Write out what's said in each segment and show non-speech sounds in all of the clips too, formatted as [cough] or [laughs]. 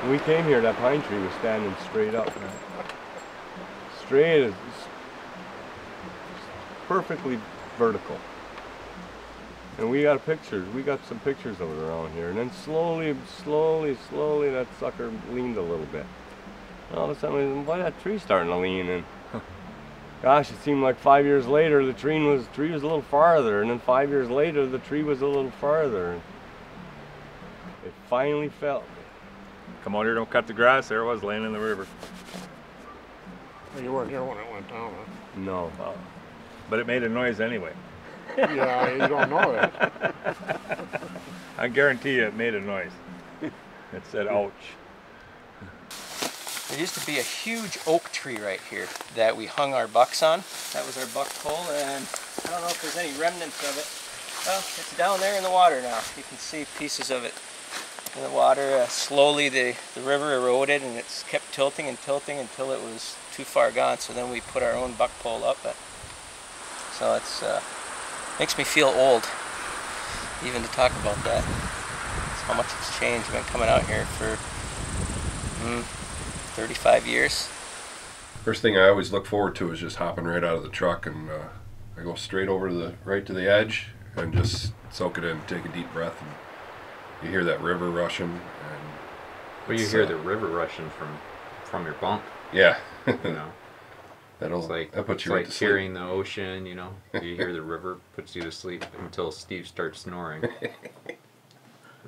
When we came here, that pine tree was standing straight up. Straight, as perfectly vertical. And we got pictures. We got some pictures of it around here. And then slowly, slowly, slowly, that sucker leaned a little bit. And all of a sudden, why that tree starting to lean? And [laughs] gosh, it seemed like five years later, the tree was tree was a little farther, and then five years later, the tree was a little farther. And it finally fell. Come out here, don't cut the grass. There it was, laying in the river. You weren't here when it went down, huh? No. Well, but it made a noise anyway. [laughs] Yeah, you don't know it. I guarantee you it made a noise. It said, ouch. There used to be a huge oak tree right here that we hung our bucks on. That was our buck pole, and I don't know if there's any remnants of it. Well, it's down there in the water now. You can see pieces of it in the water. Uh, slowly the, the river eroded and it's kept tilting and tilting until it was too far gone. So then we put our own buck pole up. But, so it's uh, makes me feel old even to talk about that. That's how much it's changed. I've been coming out here for mm, 35 years. First thing I always look forward to is just hopping right out of the truck and uh, I go straight over to the right to the edge and just soak it in, take a deep breath, and you hear that river rushing. And Well, you hear uh, the river rushing from from your bunk. yeah, You [laughs] know, that'll it's like that puts it's you right like to sleep. hearing the ocean. You know, you hear the river puts you to sleep until Steve starts snoring. [laughs]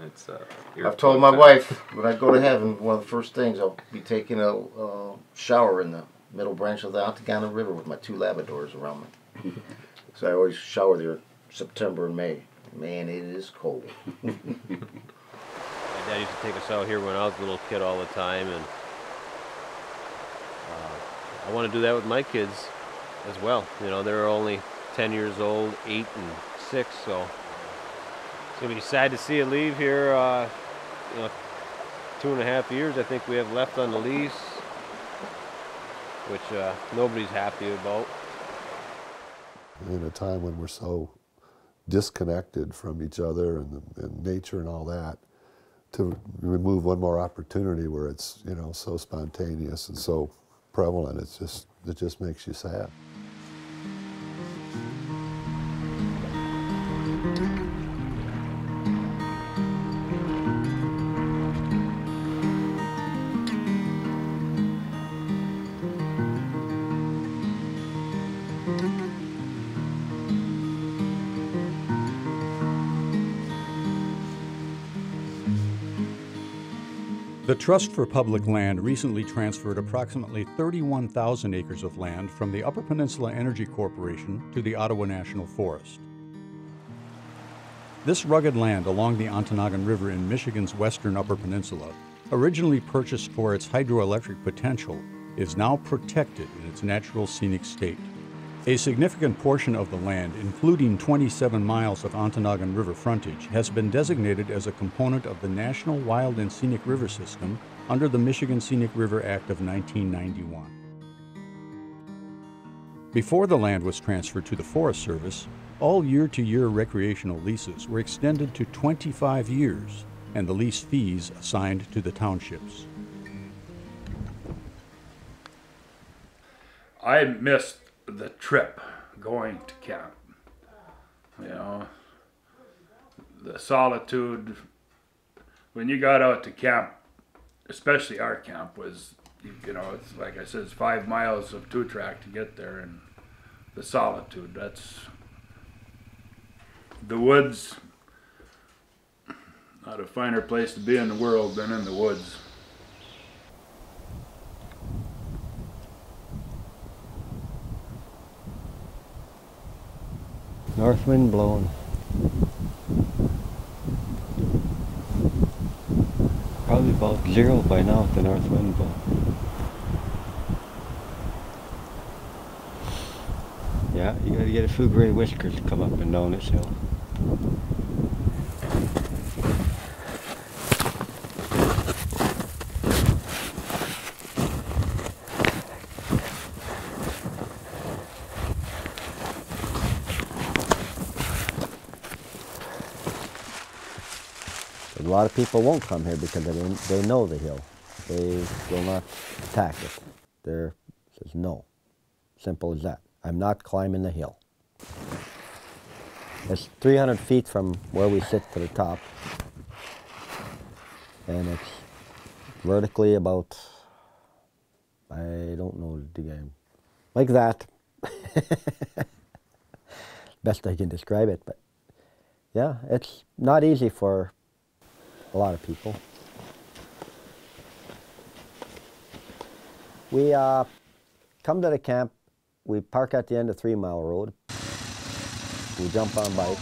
It's. Uh, I've told my wife when I go to heaven, one of the first things I'll be taking a uh, shower in the middle branch of the Ontonagon River with my two Labradors around me. [laughs] so I always shower there September and May. Man, it is cold. [laughs] My dad used to take us out here when I was a little kid all the time, and uh, I want to do that with my kids as well. You know, they're only 10 years old, 8 and 6, so it's going to be sad to see it leave here. Uh, you know, two and a half years I think we have left on the lease, which uh, nobody's happy about. in a time when we're so disconnected from each other and, and nature and all that, to remove one more opportunity where it's you know so spontaneous and so prevalent, it's just it just makes you sad. The Trust for Public Land recently transferred approximately 31,000 acres of land from the Upper Peninsula Energy Corporation to the Ottawa National Forest. This rugged land along the Ontonagon River in Michigan's western Upper Peninsula, originally purchased for its hydroelectric potential, is now protected in its natural scenic state. A significant portion of the land, including 27 miles of Ontonagon River frontage, has been designated as a component of the National Wild and Scenic River System under the Michigan Scenic River Act of 1991. Before the land was transferred to the Forest Service, all year to year recreational leases were extended to 25 years and the lease fees assigned to the townships. I missed the trip going to camp. You know, the solitude. When you got out to camp, especially our camp was, you know, it's like I said, it's five miles of two track to get there, and the solitude. That's the woods. Not a finer place to be in the world than in the woods. North wind blowing. Probably about zero by now the north wind blow. Yeah, you gotta get a few gray whiskers to come up and down this hill. Lot of people won't come here because they, they know the hill. They will not attack it. They're says no. Simple as that. I'm not climbing the hill. It's 300 feet from where we sit to the top, and it's vertically about I don't know the game like that. [laughs] Best I can describe it, but yeah, it's not easy for a lot of people. We uh, come to the camp, we park at the end of Three Mile Road, we jump on bike.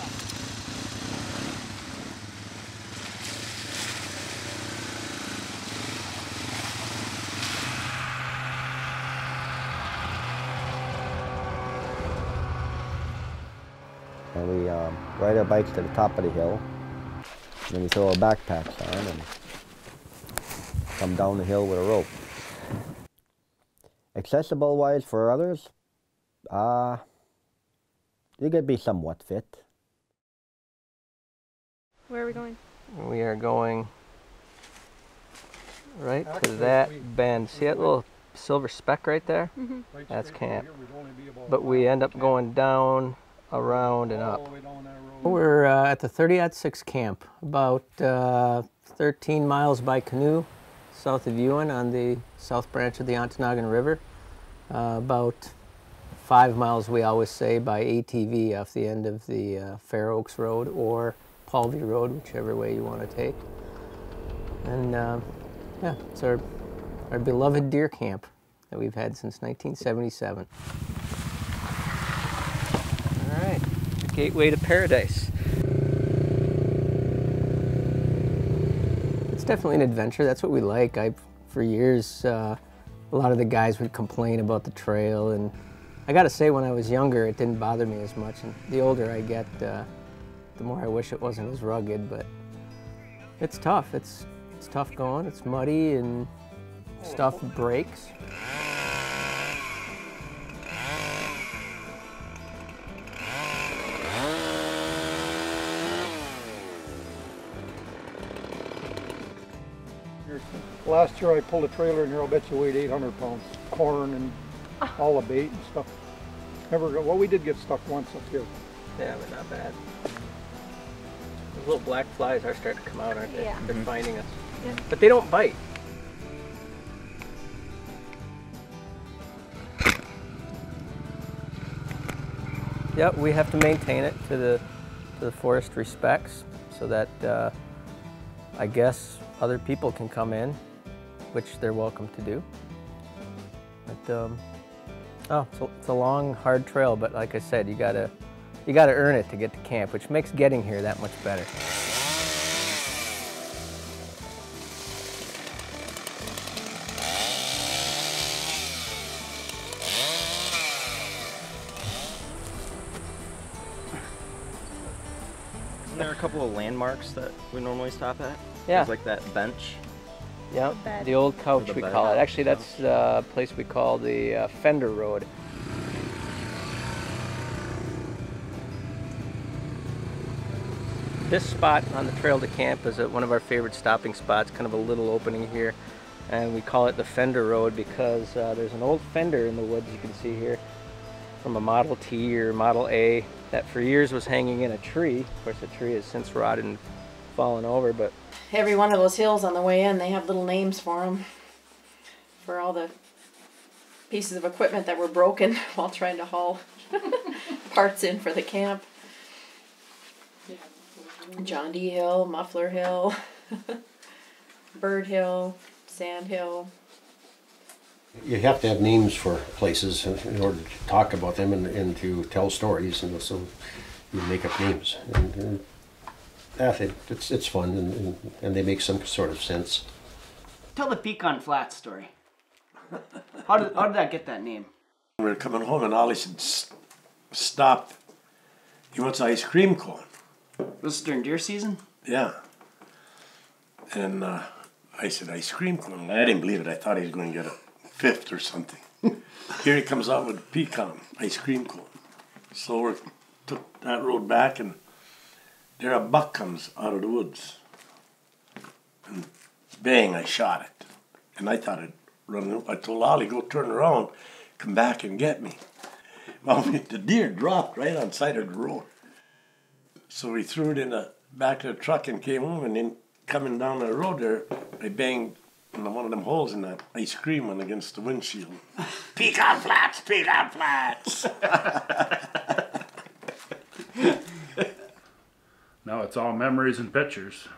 And we um, ride our bikes to the top of the hill. And then we throw our backpacks on and come down the hill with a rope. Accessible wise for others, uh, you could be somewhat fit. Where are we going? We are going right to that we- bend. See that little silver speck right there? Mhm. Right That's camp. here, we'd only be about But we end up going down, around, and up. We're uh, at the 30-6 camp, about uh, 13 miles by canoe south of Ewen on the south branch of the Ontonagon River. Uh, about five miles, we always say, by ATV off the end of the uh, Fair Oaks Road or Paulvey Road, whichever way you want to take. And uh, yeah, it's our, our beloved deer camp that we've had since 1977. All right, gateway to paradise. It's definitely an adventure. That's what we like. I, for years, uh, a lot of the guys would complain about the trail, and I got to say, when I was younger, it didn't bother me as much. And the older I get, uh, the more I wish it wasn't as rugged. But it's tough. It's it's tough going. It's muddy and stuff breaks. Last year I pulled a trailer in here, I'll bet you weighed 800 pounds. Corn and [laughs] all the bait and stuff. Never, got- well, we did get stuck once up here. Yeah, but not bad. Those little black flies are starting to come out, aren't they? Yeah. They're finding us. Yeah. But they don't bite. Yep, we have to maintain it to the to the forest respects so that uh, I guess other people can come in, which they're welcome to do. But um, oh, it's a, it's a long, hard trail, but like I said, you gotta you gotta earn it to get to camp, which makes getting here that much better. Isn't there a couple of landmarks that we normally stop at? Yeah. There's like that bench. Yep, bed. the old couch the we bed. call it. Actually, that's the place we call the uh, Fender Road. This spot on the trail to camp is at one of our favorite stopping spots, kind of a little opening here. And we call it the Fender Road because uh, there's an old fender in the woods you can see here from a Model T or Model A that for years was hanging in a tree. Of course, the tree has since rotted and fallen over, but Every one of those hills on the way in, they have little names for them. For all the pieces of equipment that were broken [laughs] while trying to haul [laughs] parts in for the camp. John D. Hill, Muffler Hill, [laughs] Bird Hill, Sand Hill. You have to have names for places in order to talk about them and, and to tell stories, and so you make up names. And, and yeah, it, it's it's fun, and, and, and they make some sort of sense. Tell the Pecan Flats story. How did, how did that get that name? We were coming home and Ollie said, stop. He wants ice cream cone. This is during deer season? Yeah. And uh, I said, ice cream cone. I didn't believe it. I thought he was going to get a fifth or something. Here he comes out with pecan ice cream cone. So we took that road back and there a buck comes out of the woods. And bang, I shot it. and I thought I'd run. I told Ollie, go turn around, come back and get me. [laughs] Well, the deer dropped right on side of the road. So we threw it in the back of the truck and came home, and then coming down the road there, I banged in one of them holes in that ice cream went against the windshield. [laughs] Pecan flats, pecan flats. [laughs] Now it's all memories and pictures.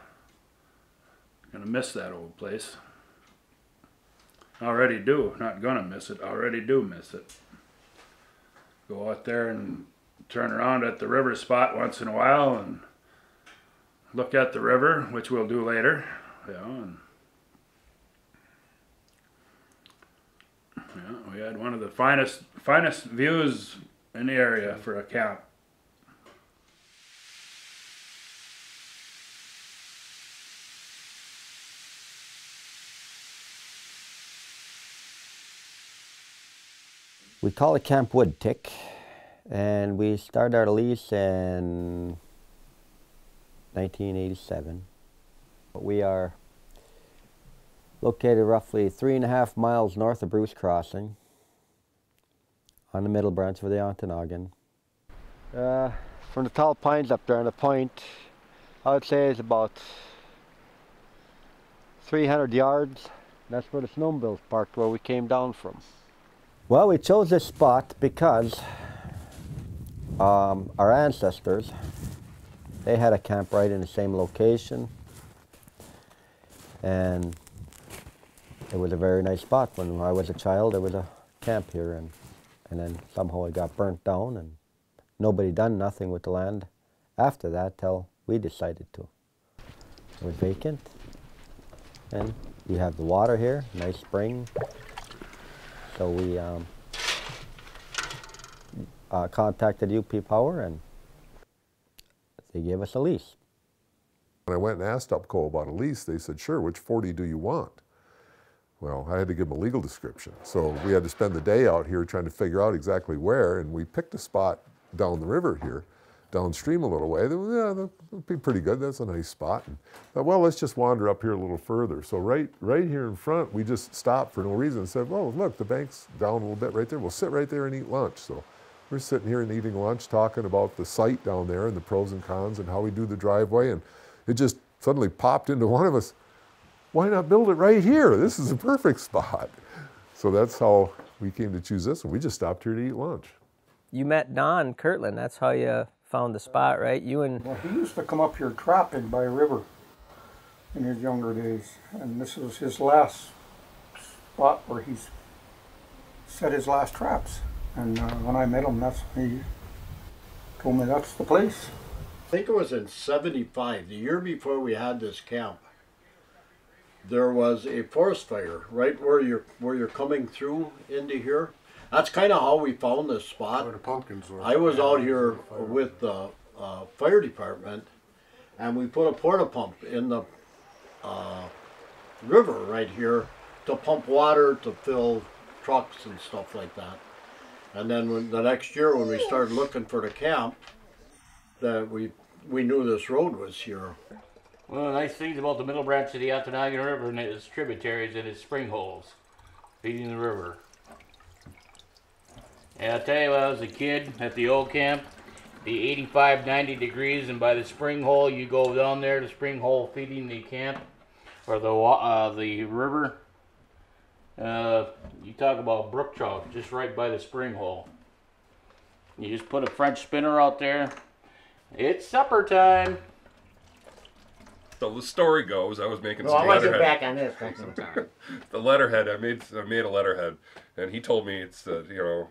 Gonna miss that old place. Already do. Not gonna miss it. Already do miss it. Go out there and turn around at the river spot once in a while and look at the river, which we'll do later. Know, and yeah, we had one of the finest finest views in the area for a camp. We call it Camp Wood Tick, and we started our lease in 1987. We are located roughly three and a half miles north of Bruce Crossing on the middle branch of the Ontonagon. Uh, from the tall pines up there on the point, I would say it's about 300 yards. That's where the snowmobiles parked where we came down from. Well, we chose this spot because um, our ancestors, they had a camp right in the same location. And it was a very nice spot. When I was a child, there was a camp here, and, and then somehow it got burnt down, and nobody done nothing with the land after that till we decided to. It was vacant, and you have the water here, nice spring. So we um, uh, contacted UP Power, and they gave us a lease. When I went and asked UPCO about a lease, they said, sure, which 40 do you want? Well, I had to give them a legal description. So we had to spend the day out here trying to figure out exactly where, and we picked a spot down the river here, downstream a little way. Yeah, that would be pretty good. That's a nice spot. And thought, well, let's just wander up here a little further. So right, right here in front, we just stopped for no reason and said, well, look, the bank's down a little bit right there. We'll sit right there and eat lunch. So we're sitting here and eating lunch, talking about the site down there and the pros and cons and how we do the driveway. And it just suddenly popped into one of us, why not build it right here? This is a perfect spot. So that's how we came to choose this one. We just stopped here to eat lunch. You met Don Kirtland. That's how you found the spot, right? You and Well, he used to come up here trapping by a river in his younger days, and this was his last spot where he's set his last traps. And uh, when I met him, that's he told me that's the place. I think it was in 75, the year before we had this camp. There was a forest fire right where you're where you're coming through into here. That's kind of how we found this spot. Where the pumpkins were. I was Yeah, out here was a fire. with the uh, fire department, and we put a porta pump in the uh, river right here to pump water to fill trucks and stuff like that. And then when, the next year when we started looking for the camp, that we we knew this road was here. One of the nice things about the middle branch of the Ontonagon River and its tributaries and its spring holes feeding the river. And I'll tell you, when I was a kid at the old camp, the 85, 90 degrees, and by the spring hole, you go down there, the spring hole feeding the camp or the uh, the river. Uh, you talk about brook trout just right by the spring hole. You just put a French spinner out there. It's supper time. So the story goes, I was making Well, some I want you letterhead. back on this next time. [laughs] the letterhead, I made I made a letterhead, and he told me it's the you know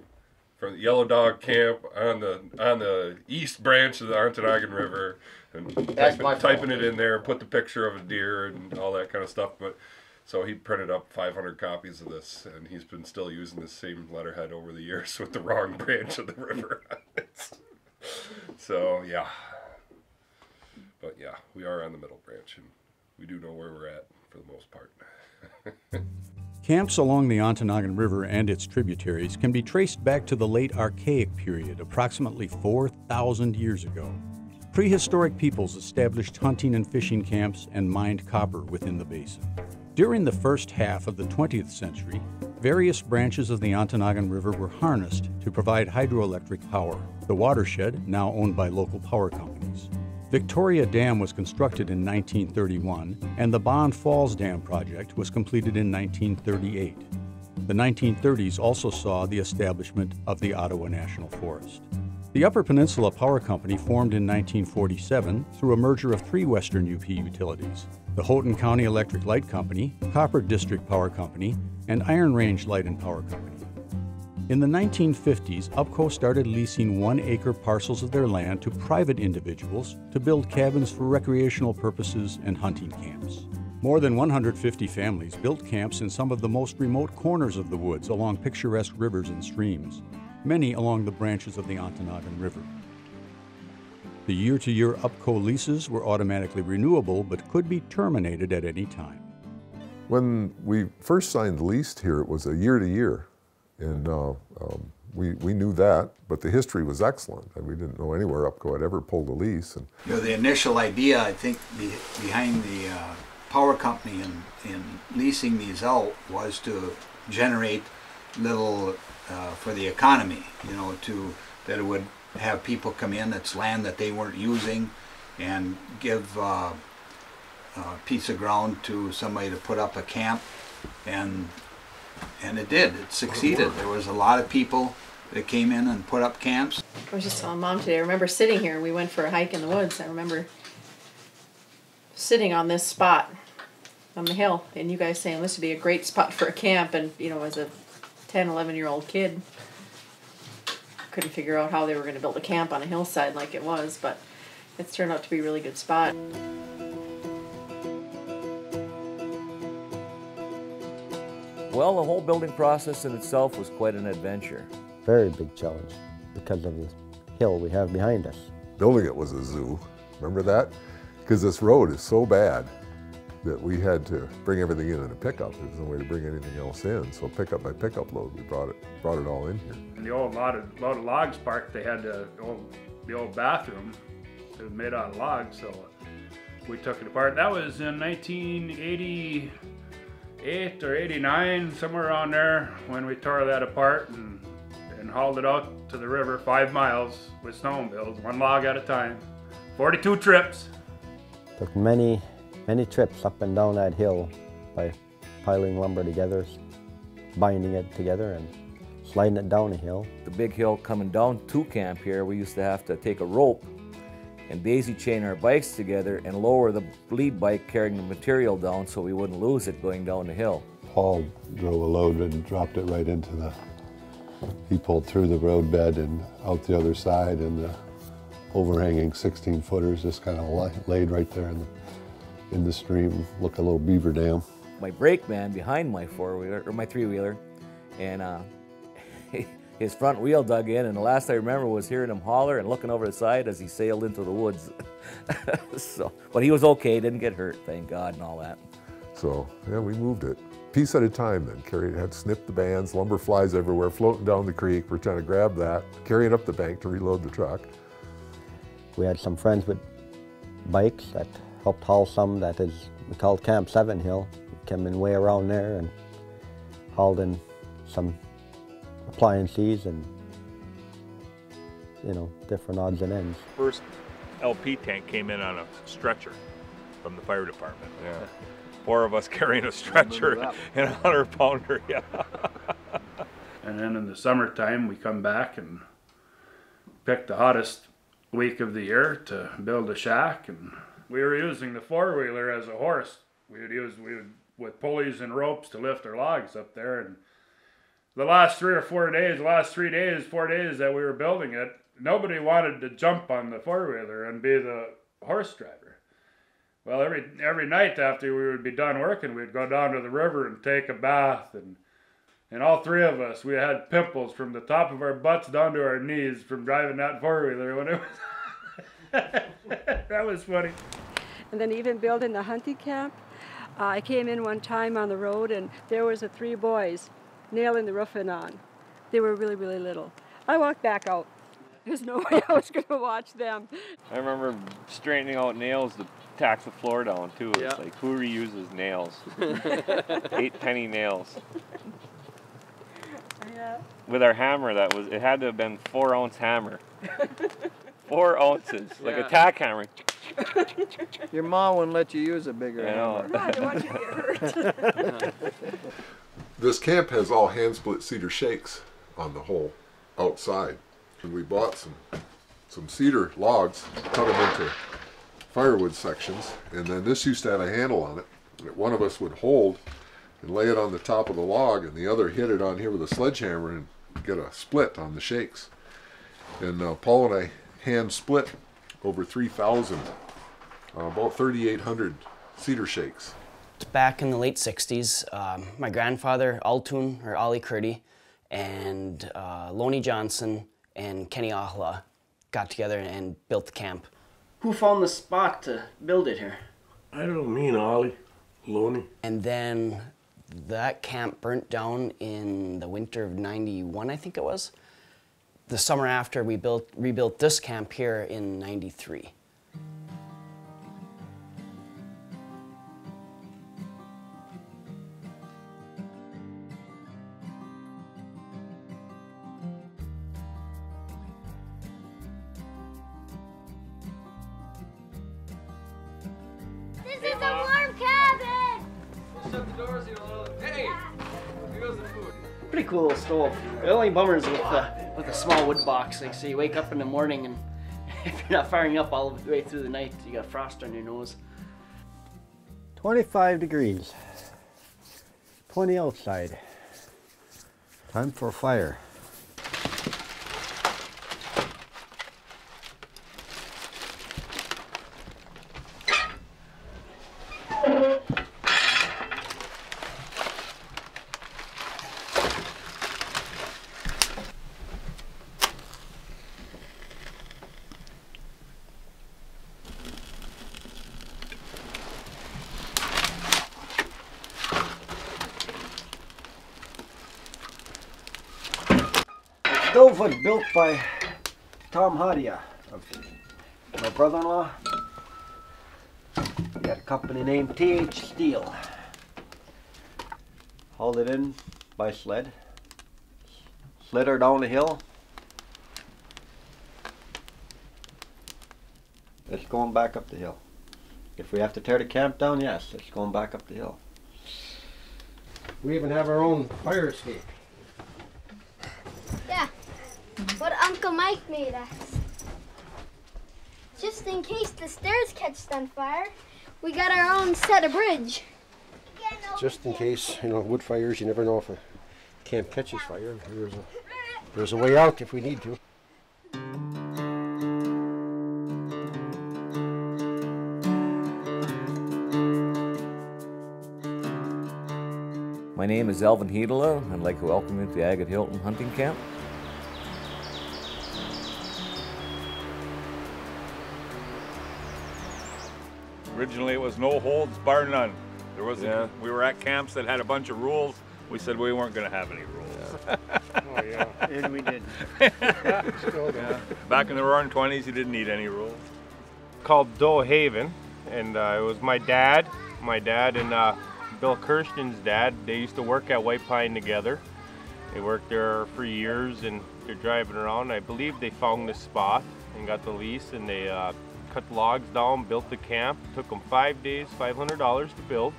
from the Yellow Dog Camp on the on the east branch of the Ontonagon River, and typing, it in there, and put the picture of a deer and all that kind of stuff. But so he printed up 500 copies of this, and he's been still using the same letterhead over the years [laughs] with the wrong branch of the river. on [laughs] it. so yeah, but yeah, we are on the middle branch, and we do know where we're at for the most part. [laughs] Camps along the Ontonagon River and its tributaries can be traced back to the late Archaic period, approximately 4,000 years ago. Prehistoric peoples established hunting and fishing camps and mined copper within the basin. During the first half of the 20th century, various branches of the Ontonagon River were harnessed to provide hydroelectric power, the watershed now owned by local power companies. Victoria Dam was constructed in 1931, and the Bond Falls Dam project was completed in 1938. The 1930s also saw the establishment of the Ottawa National Forest. The Upper Peninsula Power Company formed in 1947 through a merger of three western UP utilities the Houghton County Electric Light Company, Copper District Power Company, and Iron Range Light and Power Company. In the 1950s, UPCO started leasing one acre parcels of their land to private individuals to build cabins for recreational purposes and hunting camps. More than 150 families built camps in some of the most remote corners of the woods along picturesque rivers and streams, many along the branches of the Ontonagon River. The year to year UPCO leases were automatically renewable but could be terminated at any time. When we first signed the lease here, it was a year to year. And uh, um, we, we knew that, but the history was excellent. And we didn't know anywhere UPCO had ever pulled a lease. And You know, the initial idea, I think, be, behind the uh, power company and in leasing these out was to generate little uh, for the economy. You know, to that it would have people come in. It's land that they weren't using, and give uh, a piece of ground to somebody to put up a camp, and and it did. It succeeded. There was a lot of people that came in and put up camps. I was just telling mom today. I remember sitting here. We went for a hike in the woods. I remember sitting on this spot on the hill, and you guys saying this would be a great spot for a camp. And you know, as a 10, 11 year old kid, couldn't figure out how they were going to build a camp on a hillside like it was, but it's turned out to be a really good spot. Well, the whole building process in itself was quite an adventure. Very big challenge because of the hill we have behind us. building it was a zoo. Remember that? Because this road is so bad that we had to bring everything in in a pickup. There was no way to bring anything else in. So pickup by pickup load, we brought it brought it all in here. In the old lot of, lot of logs park, they had the old, the old bathroom. It was made out of logs, so we took it apart. That was in 1988 or 89, somewhere around there, when we tore that apart and, and hauled it out to the river five miles with snowmobiles, one log at a time. 42 trips. Took many, many trips up and down that hill by piling lumber together, binding it together, and sliding it down a hill. The big hill coming down to camp here, we used to have to take a rope and daisy chain our bikes together and lower the lead bike carrying the material down so we wouldn't lose it going down the hill. Paul drove a load and dropped it right into the. He pulled through the roadbed and out the other side, and the overhanging 16 footers just kind of laid right there in the, in the stream. Look a little beaver dam. My brake man behind my four wheeler or my three wheeler, and uh, his front wheel dug in. And the last I remember was hearing him holler and looking over the side as he sailed into the woods. [laughs] so, but he was okay, didn't get hurt, thank God, and all that. So yeah, we moved it piece at a time. Then carried had snipped the bands, lumber flies everywhere, floating down the creek. We're trying to grab that, carrying up the bank to reload the truck. We had some friends with bikes that helped haul some that is we called Camp Seven Hill. We came in way around there and hauled in some appliances and you know different odds and ends. First LP tank came in on a stretcher from the fire department. Yeah. [laughs] Four of us carrying a stretcher and a hundred pounder. [laughs] Yeah. And then in the summertime, we come back and pick the hottest week of the year to build a shack. And we were using the four wheeler as a horse. We would use we would with pulleys and ropes to lift our logs up there. And the last three or four days, the last three days, four days that we were building it, nobody wanted to jump on the four wheeler and be the horse driver. Well, every every night after we would be done working, we'd go down to the river and take a bath, and and all three of us, we had pimples from the top of our butts down to our knees from driving that four wheeler when it was. [laughs] that was funny. And then even building the hunting camp, uh, I came in one time on the road, and there was the three boys nailing the roofing on. They were really, really little. I walked back out. There's no [laughs] way I was going to watch them. I remember straightening out nails to tack the floor down too. It's Yeah. like who reuses nails? [laughs] Eight penny nails. [laughs] Yeah. With our hammer, that was it had to have been four ounce hammer. Four ounces, like Yeah. a tack hammer. Your mom wouldn't let you use a bigger I know. hammer. No, I don't want you to get hurt. This camp has all hand split cedar shakes on the whole outside. And we bought some some cedar logs, cut them into firewood sections, and then this used to have a handle on it that one of us would hold and lay it on the top of the log, and the other hit it on here with a sledgehammer and get a split on the shakes. And uh, Paul and I hand split over 3,000, uh, about 3,800 cedar shakes. Back in the late 60s, um, my grandfather, Altoon, or Ali Curdy, and uh, Loney Johnson and Kenny Ahla got together and built the camp. Who found the spot to build it here? I don't mean me and Ollie, Loney. And then that camp burnt down in the winter of 91, I think it was. The summer after, we built, rebuilt this camp here in 93. The only bummer is with the, with the small wood box. Like, so you wake up in the morning and [laughs] if you're not firing up all the way through the night, you got frost on your nose. 25 degrees. 20 outside. Time for a fire. The stove was built by Tom Hadia, uh, my brother-in-law. He had a company named TH Steel. Hauled it in by sled. Slid her down the hill. It's going back up the hill. If we have to tear the camp down, yes, it's going back up the hill. We even have our own fire escape. Yeah, what Uncle Mike made us. Just in case the stairs catch on fire, we got our own set of bridge. Just in case, you know, wood fires, you never know if a camp catches fire. There's a, there's a way out if we need to. My name is Elvin Hedela. I'd like to welcome you to the Agate Hilton Hunting Camp. Originally, it was no holds bar none. There was Yeah. we were at camps that had a bunch of rules. We said we weren't going to have any rules. [laughs] Oh, yeah. And we did. [laughs] Still don't. Yeah. Back in the roaring 20s, you didn't need any rules. called Doe Haven, and uh, it was my dad, my dad, and uh, Bill Kirsten's dad. They used to work at White Pine together. They worked there for years, and they're driving around. I believe they found this spot and got the lease, and they uh, cut logs down, built the camp. Took them five days, $500 to build.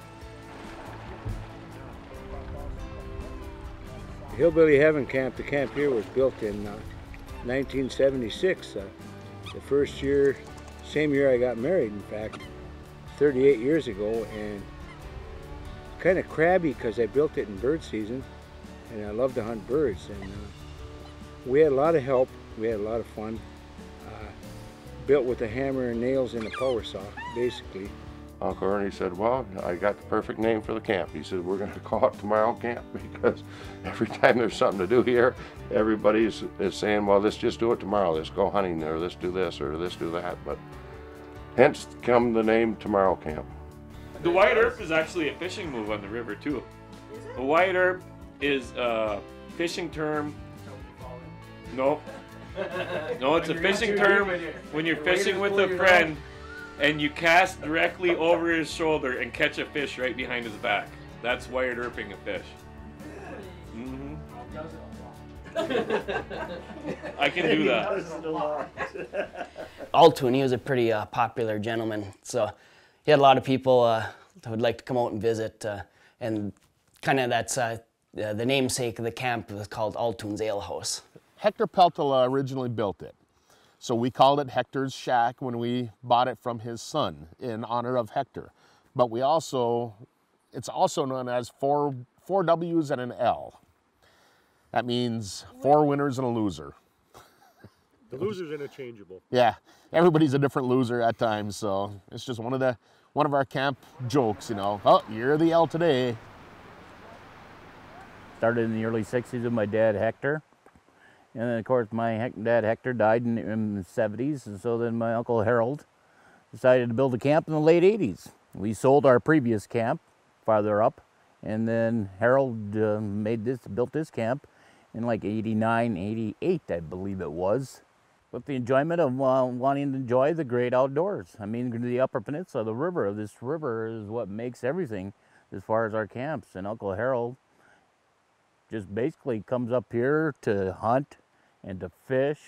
The Hillbilly Heaven Camp, the camp here was built in uh, 1976. Uh, the first year, same year I got married, in fact, 38 years ago, and kind of crabby because I built it in bird season, and I love to hunt birds. And uh, we had a lot of help. We had a lot of fun. Built with a hammer and nails and a power saw, basically. Uncle Ernie said, well, I got the perfect name for the camp. He said, we're going [laughs] to call it Tomorrow Camp [laughs] because every time there's something to do here, everybody is saying, well, let's just do it tomorrow. Let's go hunting or let's do this or let's do that. But hence come the name Tomorrow Camp. The Wyatt Earp is actually a fishing move on the river too. The Wyatt Earp is a fishing term. No, [laughs] No, it's a fishing term deep and you- when you're fishing with a friend and you cast directly over his shoulder and catch a fish right behind his back. That's Wyatt Earping a fish. Mm -hmm. I can do that. [laughs] Altoon, he was a pretty uh, popular gentleman, so he had a lot of people uh, that would like to come out and visit, uh, and kind of that's uh, the the namesake of the camp was called Altoon's Ale House. Hector Peltola originally built it. So we called it Hector's Shack when we bought it from his son in honor of Hector. But we also, it's also known as four, four W's and an L. That means four winners and a loser. The loser's interchangeable. Yeah, everybody's a different loser at times, so it's just one of the one of our camp jokes, you know. Oh, you're the L today. Started in the early 60s with my dad Hector. And then, of course, my dad Hector died in, in the 70s. And so then my uncle Harold decided to build a camp in the late 80s. We sold our previous camp farther up. And then Harold uh, made this, built this camp in like 89, 88, I believe it was. With the enjoyment of uh, wanting to enjoy the great outdoors. I mean, the Upper Peninsula, the river, this river is what makes everything as far as our camps. And Uncle Harold just basically comes up here to hunt and to fish.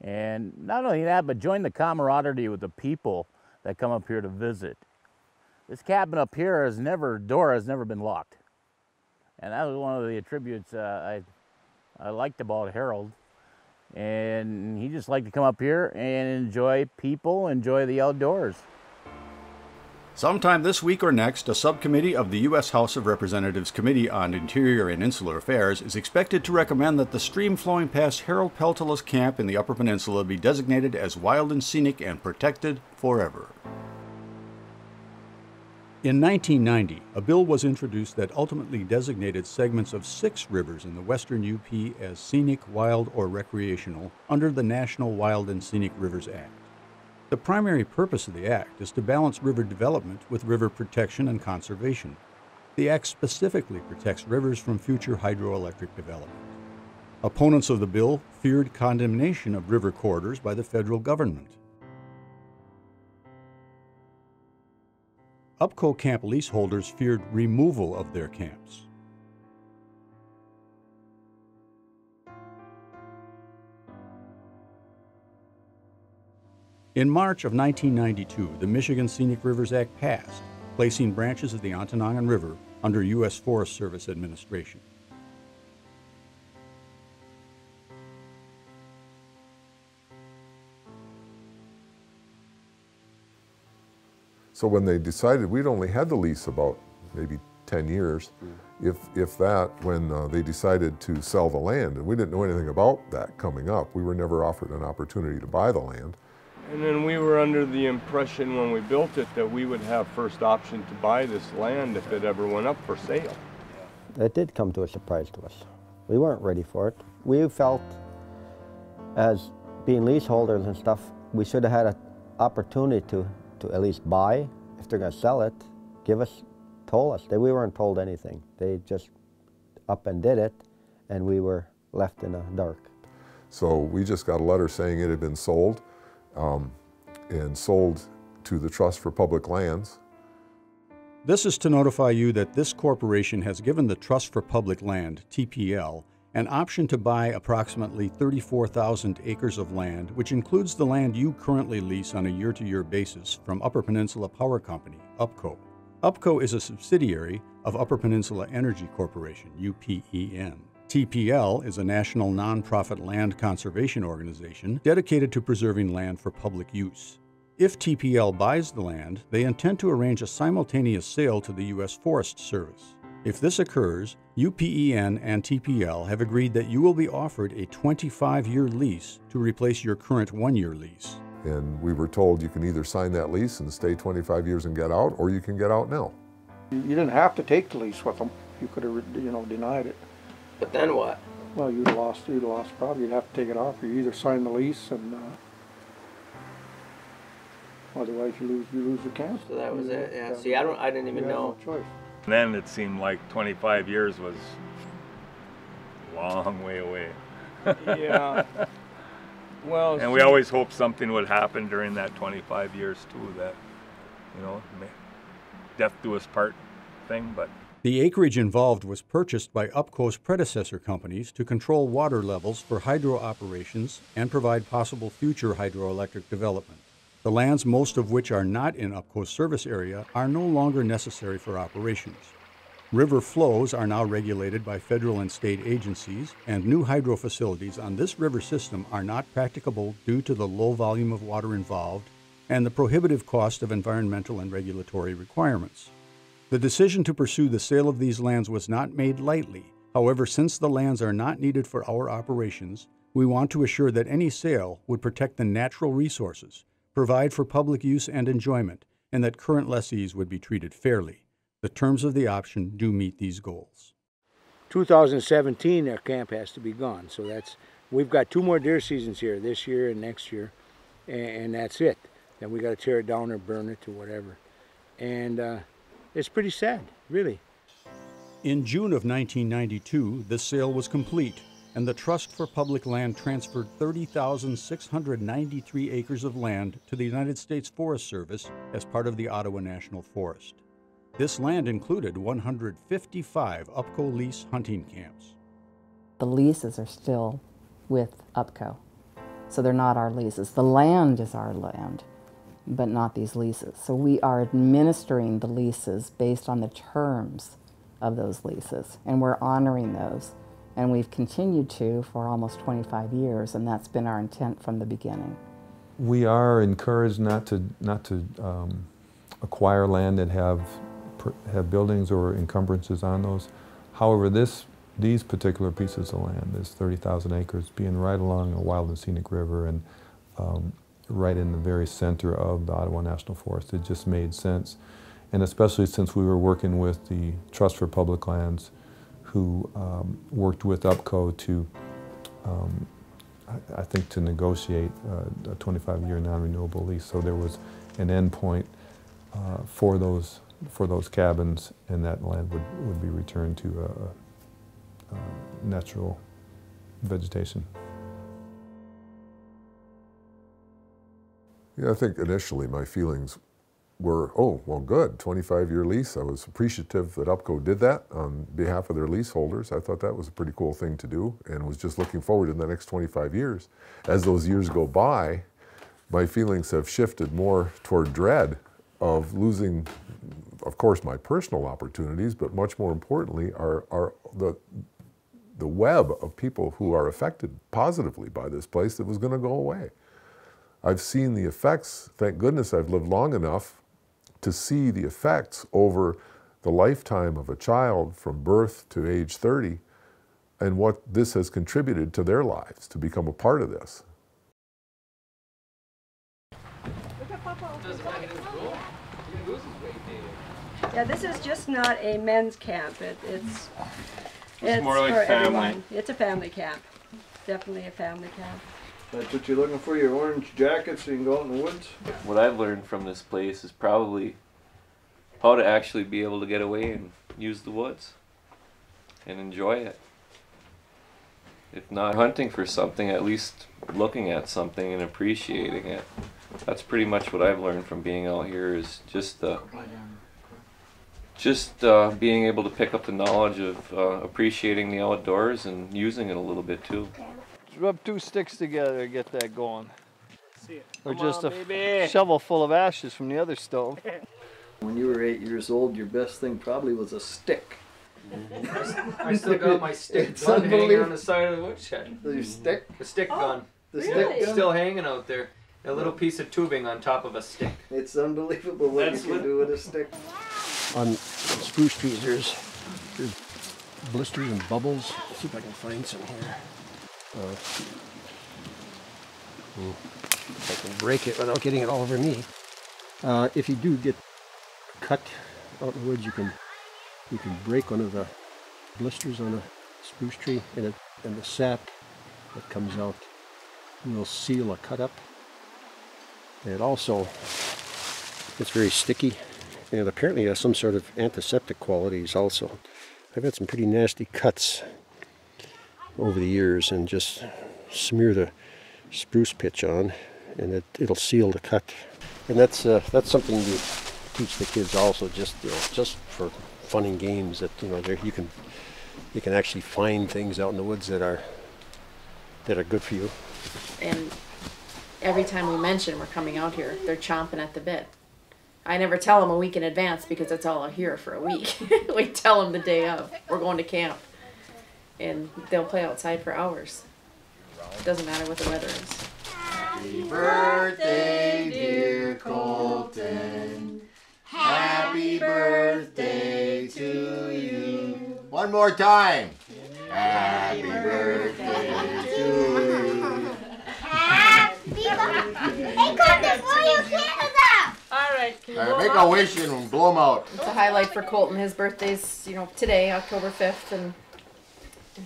And not only that, but join the camaraderie with the people that come up here to visit. This cabin up here has never, door has never been locked. And that was one of the attributes uh, I, I liked about Harold. And he just liked to come up here and enjoy people, enjoy the outdoors. Sometime this week or next, a subcommittee of the U.S. House of Representatives Committee on Interior and Insular Affairs is expected to recommend that the stream flowing past Harold Peltola's camp in the Upper Peninsula be designated as wild and scenic and protected forever. In 1990, a bill was introduced that ultimately designated segments of six rivers in the western UP as scenic, wild, or recreational under the National Wild and Scenic Rivers Act. The primary purpose of the Act is to balance river development with river protection and conservation. The Act specifically protects rivers from future hydroelectric development. Opponents of the bill feared condemnation of river corridors by the federal government. UPCO camp leaseholders feared removal of their camps. In March of 1992, the Michigan Scenic Rivers Act passed, placing branches of the Ontonagon River under U.S. Forest Service administration. So when they decided, we'd only had the lease about maybe 10 years, if, if that, when uh, they decided to sell the land, and we didn't know anything about that coming up. We were never offered an opportunity to buy the land. And then we were under the impression when we built it that we would have first option to buy this land if it ever went up for sale. It did come to a surprise to us. We weren't ready for it. We felt, as being leaseholders and stuff, we should have had an opportunity to, to at least buy. If they're going to sell it, give us, told us. They, we weren't told anything. They just up and did it, and we were left in the dark. So we just got a letter saying it had been sold um, and sold to the Trust for Public Lands. This is to notify you that this corporation has given the Trust for Public Land, TPL, an option to buy approximately 34,000 acres of land, which includes the land you currently lease on a year to year basis from Upper Peninsula Power Company, UPCO. UPCO is a subsidiary of Upper Peninsula Energy Corporation, UPEN. TPL is a national nonprofit land conservation organization dedicated to preserving land for public use. If TPL buys the land, they intend to arrange a simultaneous sale to the U.S. Forest Service. If this occurs, UPEN and TPL have agreed that you will be offered a 25 year lease to replace your current one year lease. And we were told you can either sign that lease and stay 25 years and get out, or you can get out now. You didn't have to take the lease with them. You could have, you know, denied it. But then what? Well, you'd have lost, you'd have lost property. You'd have to take it off. You either sign the lease and, uh, otherwise you lose, you lose the camp. So that was You it, know, yeah. See, I don't, I didn't even you had know. no choice. Then it seemed like 25 years was a long way away. Yeah. [laughs] Well, and we always hoped something would happen during that 25 years too. That, you know, death do us part thing. But the acreage involved was purchased by UPPCO's predecessor companies to control water levels for hydro operations and provide possible future hydroelectric development. The lands, most of which are not in UPPCO's service area, are no longer necessary for operations. River flows are now regulated by federal and state agencies, and new hydro facilities on this river system are not practicable due to the low volume of water involved and the prohibitive cost of environmental and regulatory requirements. The decision to pursue the sale of these lands was not made lightly. However, since the lands are not needed for our operations, we want to assure that any sale would protect the natural resources, provide for public use and enjoyment, and that current lessees would be treated fairly. The terms of the option do meet these goals. 2017, our camp has to be gone. So that's we've got two more deer seasons here, this year and next year, and, that's it. Then we got to tear it down or burn it or whatever. And uh, it's pretty sad, really. In June of 1992, the sale was complete, and the Trust for Public Land transferred 30,693 acres of land to the United States Forest Service as part of the Ottawa National Forest. This land included 155 UPPCO lease hunting camps. The leases are still with UPPCO, so they're not our leases. The land is our land, but not these leases. So we are administering the leases based on the terms of those leases, and we're honoring those. And we've continued to for almost 25 years, and that's been our intent from the beginning. We are encouraged not to, not to um, acquire land that have have buildings or encumbrances on those. However, this, these particular pieces of land, this 30,000 acres, being right along a wild and scenic river and um, right in the very center of the Ottawa National Forest, it just made sense. And especially since we were working with the Trust for Public Lands, who um, worked with UPPCO to, um, I, I, think, to negotiate uh, a 25-year non-renewable lease. So there was an end point uh, for those for those cabins, and that land would, would be returned to natural vegetation. Yeah, I think initially my feelings were, oh, well, good, 25-year lease. I was appreciative that UPPCO did that on behalf of their leaseholders. I thought that was a pretty cool thing to do and was just looking forward in the next 25 years. As those years go by, my feelings have shifted more toward dread of losing of course, my personal opportunities, but much more importantly, are, are the, the web of people who are affected positively by this place that was going to go away. I've seen the effects, thank goodness I've lived long enough to see the effects over the lifetime of a child from birth to age 30 and what this has contributed to their lives to become a part of this. Yeah, this is just not a men's camp. It, it's it's, more like for family. everyone. It's a family camp. Definitely a family camp. That's what you're looking for, your orange jacket so you can go out in the woods? What I've learned from this place is probably how to actually be able to get away and use the woods and enjoy it. If not hunting for something, at least looking at something and appreciating it. That's pretty much what I've learned from being out here is just the just uh, being able to pick up the knowledge of uh, appreciating the outdoors and using it a little bit too. Rub two sticks together to get that going. Or Come just on, a baby. shovel full of ashes from the other stove. [laughs] When you were eight years old, your best thing probably was a stick. [laughs] I still got my stick It's gun hanging unbelievable. on the side of the woodshed. Your stick? The stick Oh, gun. the stick gun? still hanging out there. A little piece of tubing on top of a stick. It's unbelievable what That's you can what- do with a stick. On spruce trees, there's, there's blisters and bubbles. Let's see if I can find some here. I can break it without getting it all over me. Uh, if you do get cut out in the woods, you can you can break one of the blisters on a spruce tree, and it and the sap that comes out will seal a cut up. It also it's very sticky, and apparently has some sort of antiseptic qualities also. I've had some pretty nasty cuts over the years, and just smear the spruce pitch on, and it, it'll seal the cut. And that's uh, that's something you teach the kids also, just you know, just for fun and games. That you know, you can you can actually find things out in the woods that are that are good for you. And every time we mention we're coming out here, they're chomping at the bit. I never tell them a week in advance because that's all I'll hear for a week. [laughs] we tell them the day of, we're going to camp. And they'll play outside for hours. It Doesn't matter what the weather is. Happy birthday, dear Colton. Happy birthday to you. One more time. Happy birthday to you. Happy birthday. Hey, Colton, blow your candles out. All right, can you All make a wish and blow them out. It's a highlight for Colton. His birthday's, you know, today, October 5th, and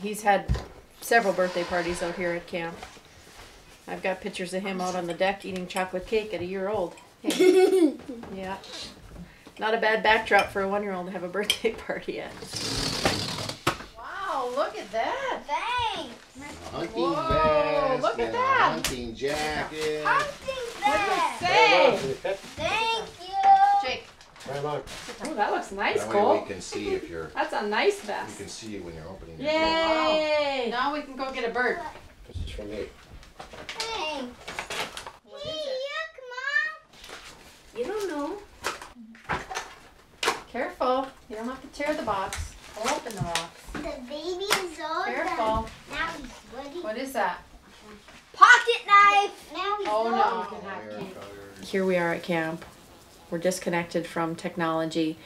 he's had several birthday parties out here at camp. I've got pictures of him out on the deck eating chocolate cake at a year old. Hey. [laughs] yeah. Not a bad backdrop for a one year old to have a birthday [laughs] party at. Wow, look at that. Thanks. Hunting Whoa, vest look at and a that. hunting jacket. Say! Thank you. Jake. Right on. Oh, that looks nice, That way Cole. we can see if you're. That's a nice vest. You can see when you're opening. it. Yay! Now we can go get a bird. This is from me. Thanks. You don't know. Careful. You don't have to tear the box. I'll Open the box. The baby is all Careful. done. Now he's ready. What is that? Pocket knife. Now he's Oh, done. no. Here we are at camp. We're disconnected from technology.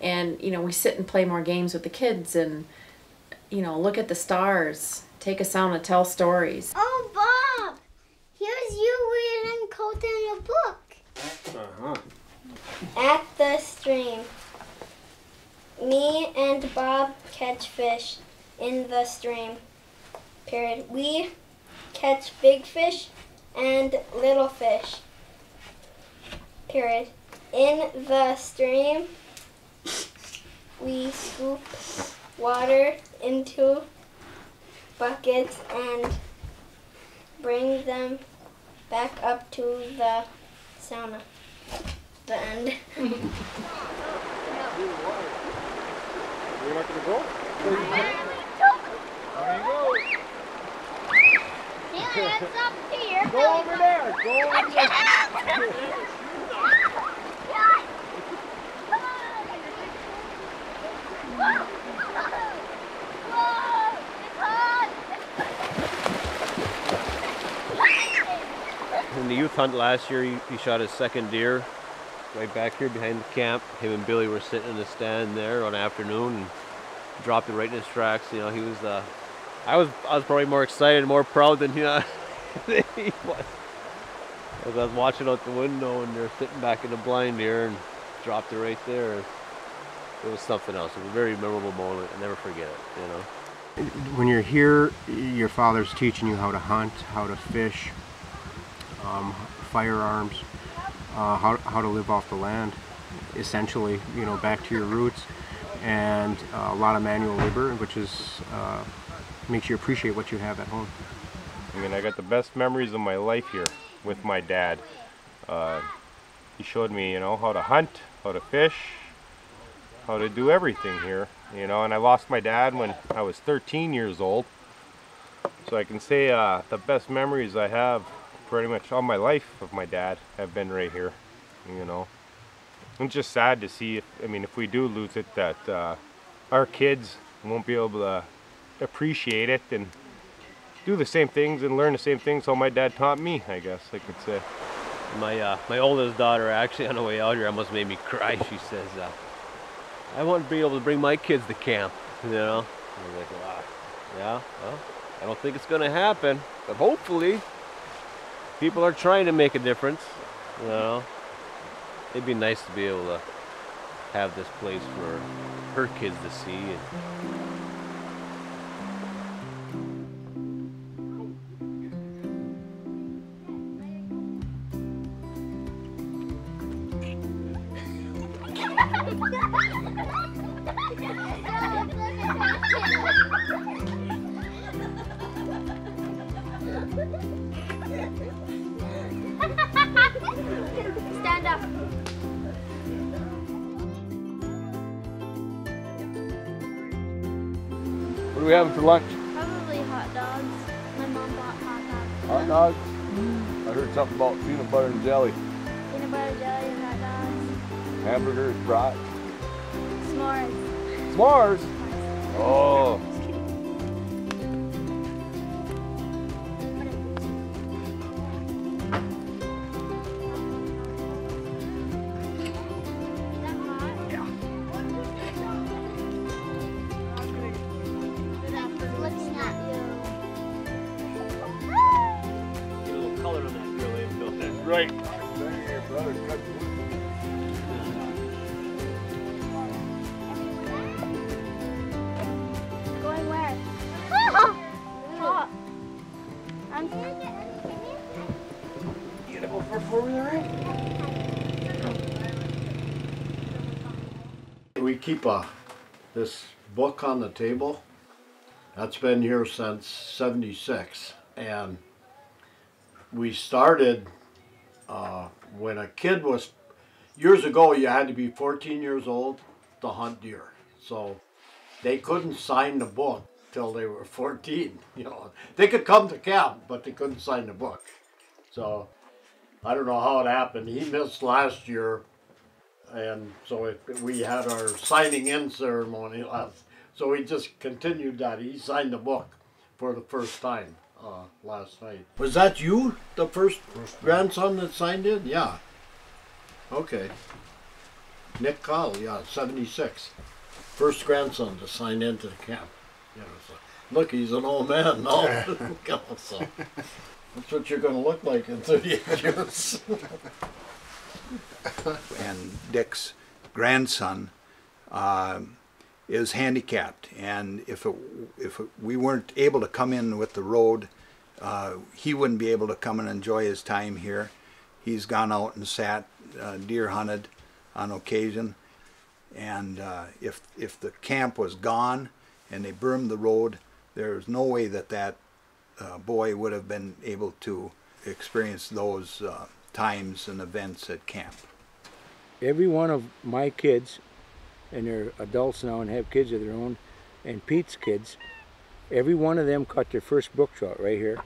And, you know, we sit and play more games with the kids and, you know, look at the stars, take a sound and tell stories. Oh, Bob. Here's you reading Colton a book. Uh-huh. At the stream. Me and Bob catch fish in the stream. Period. We catch big fish and little fish. Period. In the stream, we scoop water into buckets and bring them back up to the sauna. The end. You're not gonna go? There you go. Yeah, it's up here. Go over there. Go over there. [laughs] In the youth hunt last year, he, shot his second deer right back here behind the camp. Him and Billy were sitting in the stand there on afternoon and dropped it right in his tracks. You know, he was. Uh, I was. I was probably more excited, more proud than you [laughs] know. than he was. As I was watching out the window, and they're sitting back in the blind here, and dropped it right there. It was something else. It was a very memorable moment. I never forget it. You know. When you're here, your father's teaching you how to hunt, how to fish, um, firearms, uh, how, how to live off the land, essentially, you know, back to your roots, and uh, a lot of manual labor, which is uh, makes you appreciate what you have at home. I mean, I got the best memories of my life here with my dad. Uh, he showed me, you know, how to hunt, how to fish, how to do everything here, you know. And I lost my dad when I was 13 years old. So I can say uh, the best memories I have pretty much all my life of my dad have been right here, you know. It's just sad to see if, I mean, if we do lose it, that uh, our kids won't be able to appreciate it and do the same things and learn the same things how my dad taught me, I guess I could say. My uh, my oldest daughter actually on the way out here almost made me cry. She says, uh, "I want to be able to bring my kids to camp." You know, I was like, "Wow, yeah, well, I don't think it's going to happen, but hopefully, people are trying to make a difference." You know, it'd be nice to be able to have this place for her kids to see. And, having for lunch? Probably hot dogs. My mom bought hot dogs. Hot dogs? I heard something about peanut butter and jelly. Peanut butter jelly and hot dogs. Hamburgers, brats. S'mores. S'mores? Oh. On the table. That's been here since 76. And we started uh, when a kid was, years ago, you had to be 14 years old to hunt deer. So they couldn't sign the book till they were 14. [laughs] You know, they could come to camp, but they couldn't sign the book. So I don't know how it happened. He missed last year and so it, we had our signing in ceremony last. So he just continued that. He signed the book for the first time uh, last night. Was that you, the first grandson that signed it? Yeah. Okay. Nick Call, yeah, 76. First grandson to sign into the camp. You know, so, look, he's an old man now. [laughs] so, that's what you're going to look like in 38 years. [laughs] and Dick's grandson uh, is handicapped, and if it, if it, we weren't able to come in with the road, uh, he wouldn't be able to come and enjoy his time here. He's gone out and sat uh, deer hunted on occasion, and uh, if if the camp was gone and they burned the road, there's no way that that uh, boy would have been able to experience those uh, times and events at camp. every one of my kids, and they're adults now and have kids of their own, and Pete's kids, every one of them caught their first brook trout right here.